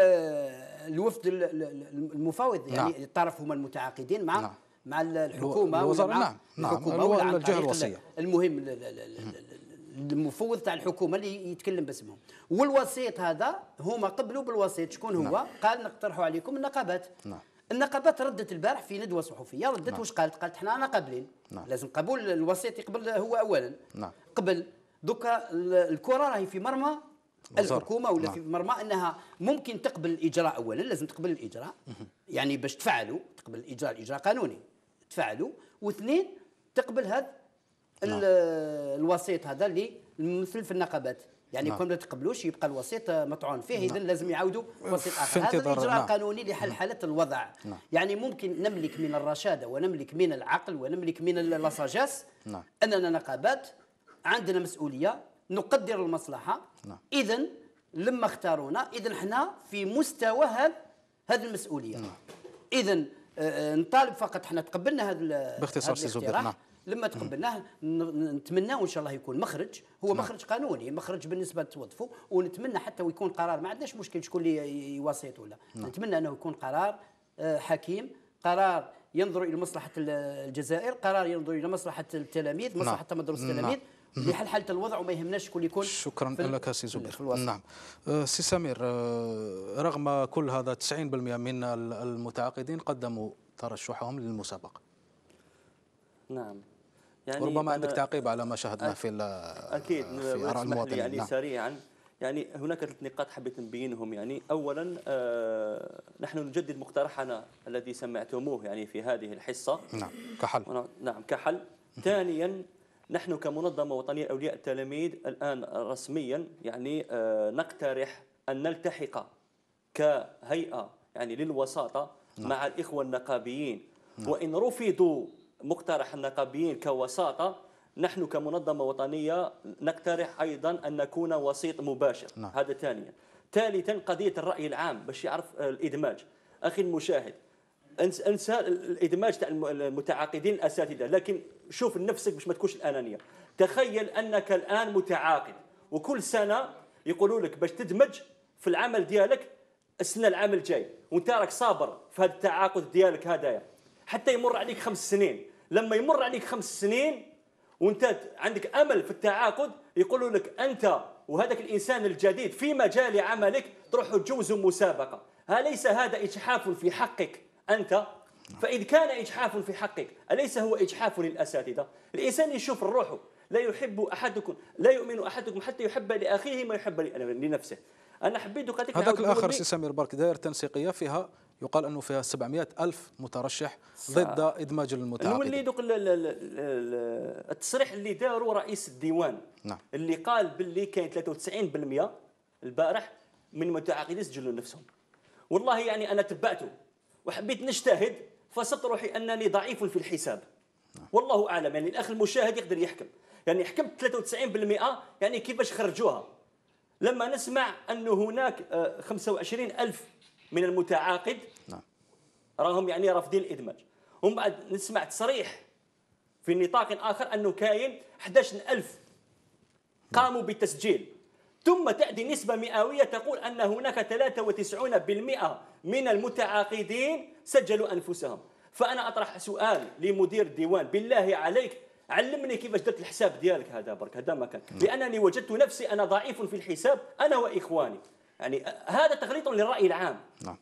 الوفد ال- ال- المفاوض يعني نعم. الطرف هما المتعاقدين مع نعم. مع الحكومة مع نعم، نعم. الحكومة الو- ولا عن الجهة طريق الوصية. المهم ال- ال- ال- ال- المفوض تاع الحكومة اللي يتكلم باسمهم. والوسيط هذا هما قبلوا بالوسيط. شكون هو؟ نعم. قال نقترحوا عليكم النقابات. نعم. النقابات ردت البارح في ندوة صحفية. ردت نعم. واش قالت؟ قالت إحنا أنا قابلين. نعم. لازم قبول الوسيط يقبل هو اولا. نعم. قبل. دوكا ال- الكرة راهي في مرمى. الحكومة ولا نعم. في مرمى إنها ممكن تقبل الإجراء اولا. لازم تقبل الإجراء. يعني باش تفعلوا تقبل الإجراء الإجراء قانوني. تفعلوا. واثنين تقبل هذا الوسيط هذا اللي الممثل في النقابات يعني نعم. كون ما تقبلوش يبقى الوسيط مطعون فيه اذا لازم يعاودوا وسيط آخر هذا الإجراء نعم. القانوني لحل حالة الوضع نعم. يعني ممكن نملك من الرشاده ونملك من العقل ونملك من اللاساجاس نعم أننا نقابات عندنا مسؤولية نقدر المصلحة نعم. اذا لما اختارونا اذا إحنا في مستوى هذا هذه المسؤولية نعم. اذا نطالب فقط إحنا تقبلنا هذا باختصار سي زبير،. نعم. لما تقبلناه ن- نتمناه ان شاء الله يكون مخرج هو نعم. مخرج قانوني مخرج بالنسبة للتوظفوا ونتمنى حتى ويكون قرار ما عندناش مشكل شكون اللي يواسط ولا نعم. نتمنى أنه يكون قرار آه، حكيم قرار ينظر إلى مصلحة ال- الجزائر قرار ينظر إلى مصلحة التلاميذ نعم. مصلحة تمدرس نعم. التلاميذ لحل حاله الوضع وما يهمناش شكون يكون شكرا لك سي زبير. نعم آه، سي سمير آه، رغم كل هذا 90% من ال- المتعاقدين قدموا ترشحهم للمسابقة نعم يعني ربما عندك تعقيب على ما شاهدناه في ال- أكيد في آراء المواطنين. يعني نعم. سريعا. يعني هناك ثلاث نقاط حبيت نبينهم. يعني اولا آه نحن نجدد مقترحنا الذي سمعتموه يعني في هذه الحصة. نعم كحل. نعم كحل. ثانيا نحن كمنظمة وطنية أولياء التلاميذ الآن رسميا يعني آه، نقترح أن نلتحق كهيئة يعني للوساطة نعم. مع الإخوة النقابيين. وإن رفضوا مقترح النقابيين كوساطة نحن كمنظمة وطنية نقترح أيضا أن نكون وسيط مباشر. نعم. هذا ثانيا. ثالثا قضية الرأي العام باش يعرف الإدماج. أخي المشاهد انسى الإدماج تاع الم- المتعاقدين الأساتذة لكن شوف لنفسك باش ما تكونش الأنانية. تخيل أنك الآن متعاقد وكل سنة يقولوا لك باش تدمج في العمل ديالك السنة العام الجاي وأنت راك صابر في هذا التعاقد ديالك هذايا حتى يمر عليك خمس سنين. لما يمر عليك خمس سنين وانت عندك أمل في التعاقد يقولوا لك أنت وهذاك الإنسان الجديد في مجال عملك تروحوا تجوزوا مسابقة. أليس هذا إجحاف في حقك أنت؟ فإذ كان إجحاف في حقك أليس هو إجحاف للأساتذة؟ الإنسان يشوف روحه لا يحب أحدكم لا يؤمن أحدكم حتى يحب لأخيه ما يحب لنفسه. أنا حبيت هذاك الآخر سي سمير برك داير تنسيقية فيها يقال أنه فيها 700 ألف مترشح ضد إدماج نولي المتعاقدين دوك ال- ال- ال- ال- التصريح اللي داروا رئيس الديوان. نعم. اللي قال باللي كاين 93% البارح من المتعاقدين سجلوا نفسهم. والله يعني أنا تبعته وحبيت نجتهد فصدت روحي أنني ضعيف في الحساب. والله أعلم يعني الأخ المشاهد يقدر يحكم. يعني حكمت 93% يعني كيفاش خرجوها. لما نسمع انه هناك آه، 25 ألف من المتعاقد. نعم. راهم يعني رافضين الإدماج. ومن بعد نسمع تصريح في نطاق آخر أنه كاين 11000 قاموا بالتسجيل. ثم تأتي نسبة مئوية تقول أن هناك 93% من المتعاقدين سجلوا أنفسهم. فأنا أطرح سؤال لمدير الديوان بالله عليك علمني كيفاش درت الحساب ديالك هذا برك؟ هذا ما كان. لأنني وجدت نفسي أنا ضعيف في الحساب أنا وإخواني. يعني هذا تغليط للرأي العام. نعم.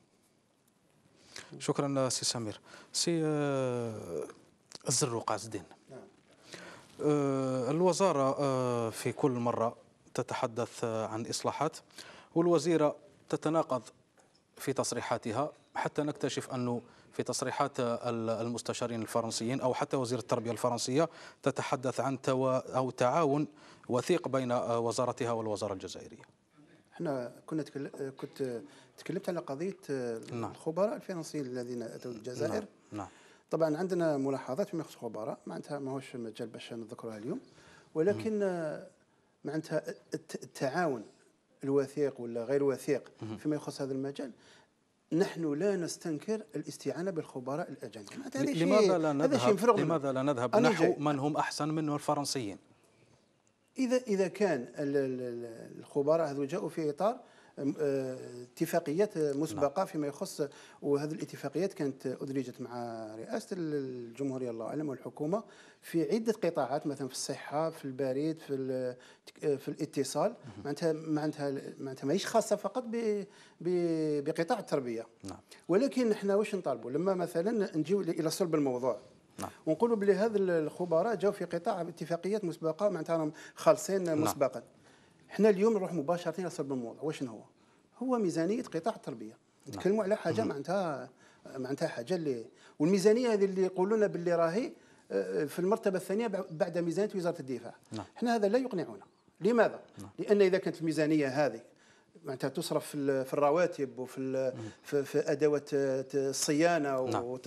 شكرا سي سمير. سي آه، الزروق عز الدين آه، الوزارة آه، في كل مرة تتحدث عن إصلاحات والوزيرة تتناقض في تصريحاتها حتى نكتشف أنه في تصريحات ال- المستشارين الفرنسيين أو حتى وزير التربية الفرنسية تتحدث عن توأ- أو تعاون وثيق بين وزارتها والوزارة الجزائرية. إحنا كنا تكل... كنت تكلمت على قضية نعم. الخبراء الفرنسيين الذين أتوا الجزائر نعم. نعم طبعا عندنا ملاحظات فيما يخص الخبراء معناتها ماهوش مجال باش نذكرها اليوم ولكن آه، معناتها الت- التعاون الوثيق ولا غير وثيق فيما يخص هذا المجال نحن لا نستنكر الاستعانة بالخبراء الأجانب لماذا لا نذهب. لماذا لا نذهب نحو. من هم أحسن منه الفرنسيين اذا إذا كان ال- ال- ال- الخبراء هذو جاءوا في إطار آه، اتفاقيات مسبقة فيما يخص وهذه الاتفاقيات كانت أدرجت مع رئاسة الجمهورية الله أعلم والحكومة في عدة قطاعات مثلا في الصحة في البريد في ال- في الاتصال. معناتها معناتها معناتها ماهيش خاصة فقط ب- ب- بقطاع التربية. نعم. ولكن إحنا واش نطالبوا؟ لما مثلا نجيو إلى صلب الموضوع. نعم. ونقولوا بلي هذا الخبراء جاوا في قطاع اتفاقيات مسبقة معناتها راهم خالصين نعم. مسبقا. إحنا اليوم نروح مباشره إلى صلب الموضوع واش هو؟ هو ميزانية قطاع التربية. نتكلموا على حاجة معناتها معناتها حاجة اللي والميزانية هذه اللي يقولوا لنا باللي راهي آه، في المرتبة الثانية بع- بعد ميزانية وزارة الدفاع. نعم. إحنا هذا لا يقنعنا لماذا؟ لأن إذا كانت الميزانية هذه معناتها تصرف في في الرواتب وفي في, في أدوات الصيانة نعم.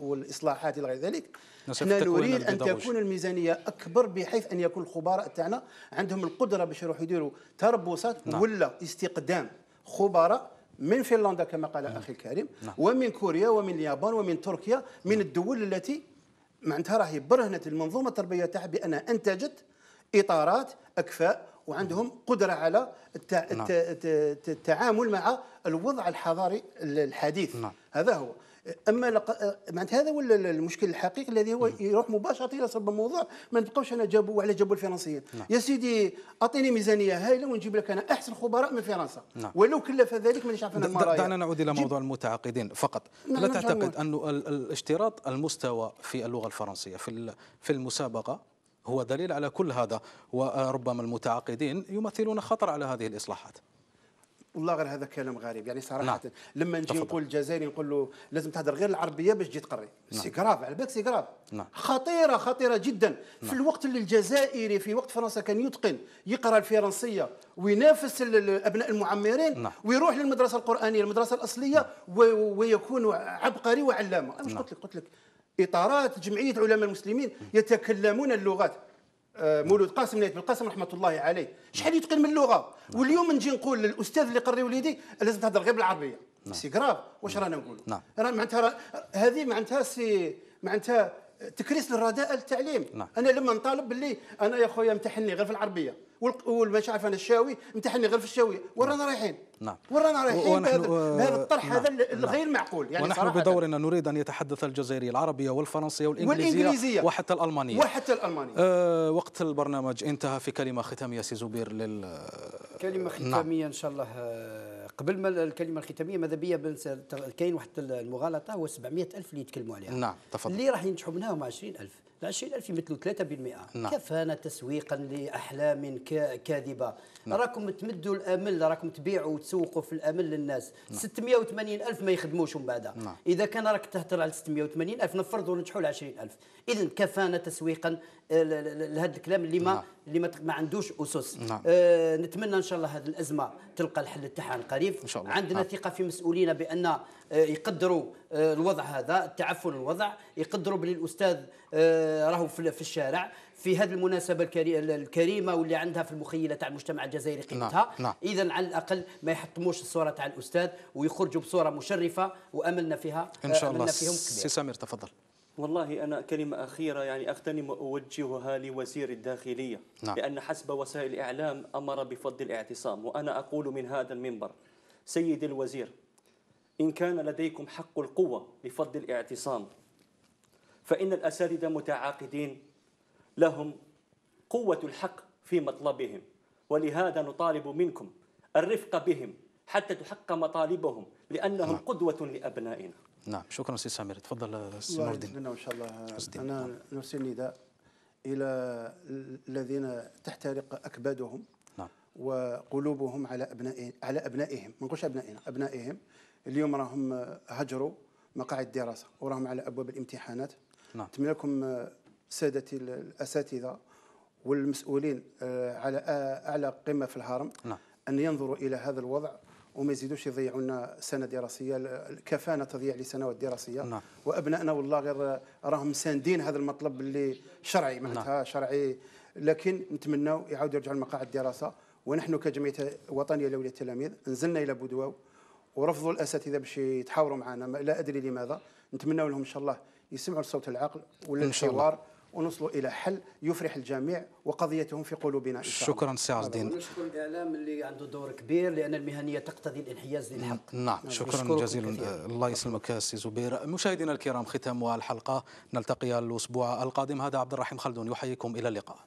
والإصلاحات إلى غير ذلك إحنا نريد أن. تكون الميزانية أكبر بحيث أن يكون الخبراء تاعنا عندهم القدرة باش يروحوا يديروا تربصات نعم. ولا استقدام خبراء من فنلندا كما قال أخي الكريم نعم. ومن كوريا ومن اليابان ومن تركيا من الدول التي معناتها راهي برهنت المنظومة التربية تاعها بأنها أنتجت إطارات أكفاء وعندهم قدرة على. نعم. الت... الت- التعامل مع الوضع الحضاري الحديث نعم. هذا هو أما لق... معناتها هذا هو ال- المشكل الحقيقي الذي هو يروح مباشرة إلى صلب الموضوع ما نبقاوش أنا جابوا وعلى جابوا الفرنسيين نعم. يا سيدي أعطيني ميزانية هائلة ونجيب لك أنا أحسن خبراء من فرنسا نعم. ولو كلف ذلك مانيش عارف أنا د- المرايا دعنا نعود إلى جيب- موضوع المتعاقدين فقط نعم، لا نرجع تعتقد للموضوع. انه ال- ال- اشتراط المستوى في اللغة الفرنسية في في المسابقة هو دليل على كل هذا وربما المتعاقدين يمثلون خطر على هذه الإصلاحات والله غير هذا كلام غريب يعني صراحة نعم. نعم. لما نجي. نقول الجزائري نقول له لازم تهدر غير العربية باش تجي تقري نعم. c'est grave على بالك c'est grave نعم خطيرة خطيرة جدا نعم. في الوقت اللي الجزائري في وقت فرنسا كان يتقن يقرأ الفرنسية وينافس ال- ال- أبناء المعمرين نعم. ويروح للمدرسة القرآنية المدرسة الأصلية و- ويكون عبقري وعلامة أنا مش نعم. قلت لك قلت لك إطارات جمعية علماء المسلمين يتكلمون اللغات. آه، مولود قاسم نايف بالقاسم رحمة الله عليه. شحال يتقن من اللغة واليوم نجي نقول للأستاذ اللي قري وليدي لازم تهضر غير بالعربية. c'est grave واش رانا نقولوا نعم. راه معناتها هذه معناتها سي معناتها تكريس لرداءة التعليم. نعم. أنا لما نطالب باللي أنا يا خويا امتحني غير في العربية. والمش عارف أنا الشاوي امتحني غير في الشاوية وين رانا رايحين نعم وين رانا رايحين ونحن- بهذا بهذا الطرح نعم. هذا نعم. الغير معقول يعني ونحن صراحة. بدورنا نريد أن يتحدث الجزائري العربية والفرنسية والإنجليزية, والإنجليزية. وحتى الألمانية وحتى الألمانية أه وقت البرنامج انتهى في كلمة ختامية سي زبير لل كلمة نعم. ختامية إن شاء الله آه، قبل ما الكلمة الختامية ماذا بيا بنس- كاين واحد المغالطة هو 700 ألف اللي يتكلموا عليها نعم تفضل اللي راح ينجحوا منها هم 20000 ال 20000 يمثلوا 3% نعم. كفانا تسويقا لأحلام كا- كاذبة نعم. راكم تمدوا الأمل راكم تبيعوا وتسوقوا في الأمل للناس 680 ألف ما يخدموش من بعدها نعم. إذا كان راك تهتر على 680 ألف نفرضوا نجحوا ل 20000 اذا كفانا تسويقا لهذا الكلام اللي ما نعم. اللي ما, ما عندوش أسس نعم. آه نتمنى إن شاء الله هذه الأزمة تلقى الحل تاعها قريب إن شاء الله. عندنا نعم. ثقة في مسؤولينا بأن آه، يقدروا آه، الوضع هذا التعفن الوضع يقدروا بلي الأستاذ آه، راهو في في الشارع في هذه المناسبة الكري- الكريمة واللي عندها في المخيلة تاع المجتمع الجزائري قيمتها نعم. اذا على الأقل ما يحطموش الصورة تاع الأستاذ ويخرجوا بصورة مشرفة وأملنا فيها إن شاء الله فيهم سي كبير سمير تفضل والله أنا كلمة أخيرة يعني أغتنم وأوجهها لوزير الداخلية نعم. لأن حسب وسائل الإعلام أمر بفض الاعتصام وأنا أقول من هذا المنبر سيدي الوزير إن كان لديكم حق القوة لفض الاعتصام فإن الأساتذة متعاقدين لهم قوة الحق في مطلبهم ولهذا نطالب منكم الرفق بهم حتى تحقق مطالبهم لأنهم قدوة لأبنائنا نعم شكرا سي سمير تفضل سي الله نور الدين إن شاء الله. أنا نرسل نداء إلى الذين تحترق أكبادهم نعم. وقلوبهم على ابناء على أبنائهم ما نقولش أبنائنا أبنائهم اليوم راهم هجروا مقاعد الدراسه وراهم على أبواب الامتحانات نعم. نتمنى لكم سادتي الأساتذة والمسؤولين آه، على آه، أعلى قمة في الهرم نعم. أن ينظروا إلى هذا الوضع وما يزيدوش يضيعوا لنا سنة دراسية. كفانا تضييع لسنوات دراسية. نعم. وأبنائنا والله غير راهم ساندين هذا المطلب اللي شرعي معناتها شرعي. لكن نتمناو يعاودوا يرجعوا لمقاعد الدراسة. ونحن كجمعية وطنية لاولياء التلاميذ نزلنا إلى بودواو. ورفضوا الأساتذة باش يتحاوروا معنا. لا أدري لماذا. نتمنى لهم إن شاء الله يسمعوا لصوت العقل ولا. الحوار ونوصلوا إلى حل يفرح الجميع وقضيتهم في قلوبنا إن شاء الله. شكرا سي عز الدين ونشكر الاعلام اللي عنده دور كبير لأن المهنية تقتضي الانحياز للحق. نعم شكرا نشكركم جزيلا كثيراً. الله يسلمك سي زبير. مشاهدينا الكرام ختام الحلقة نلتقي الأسبوع القادم. هذا عبد الرحيم خلدون يحييكم إلى اللقاء.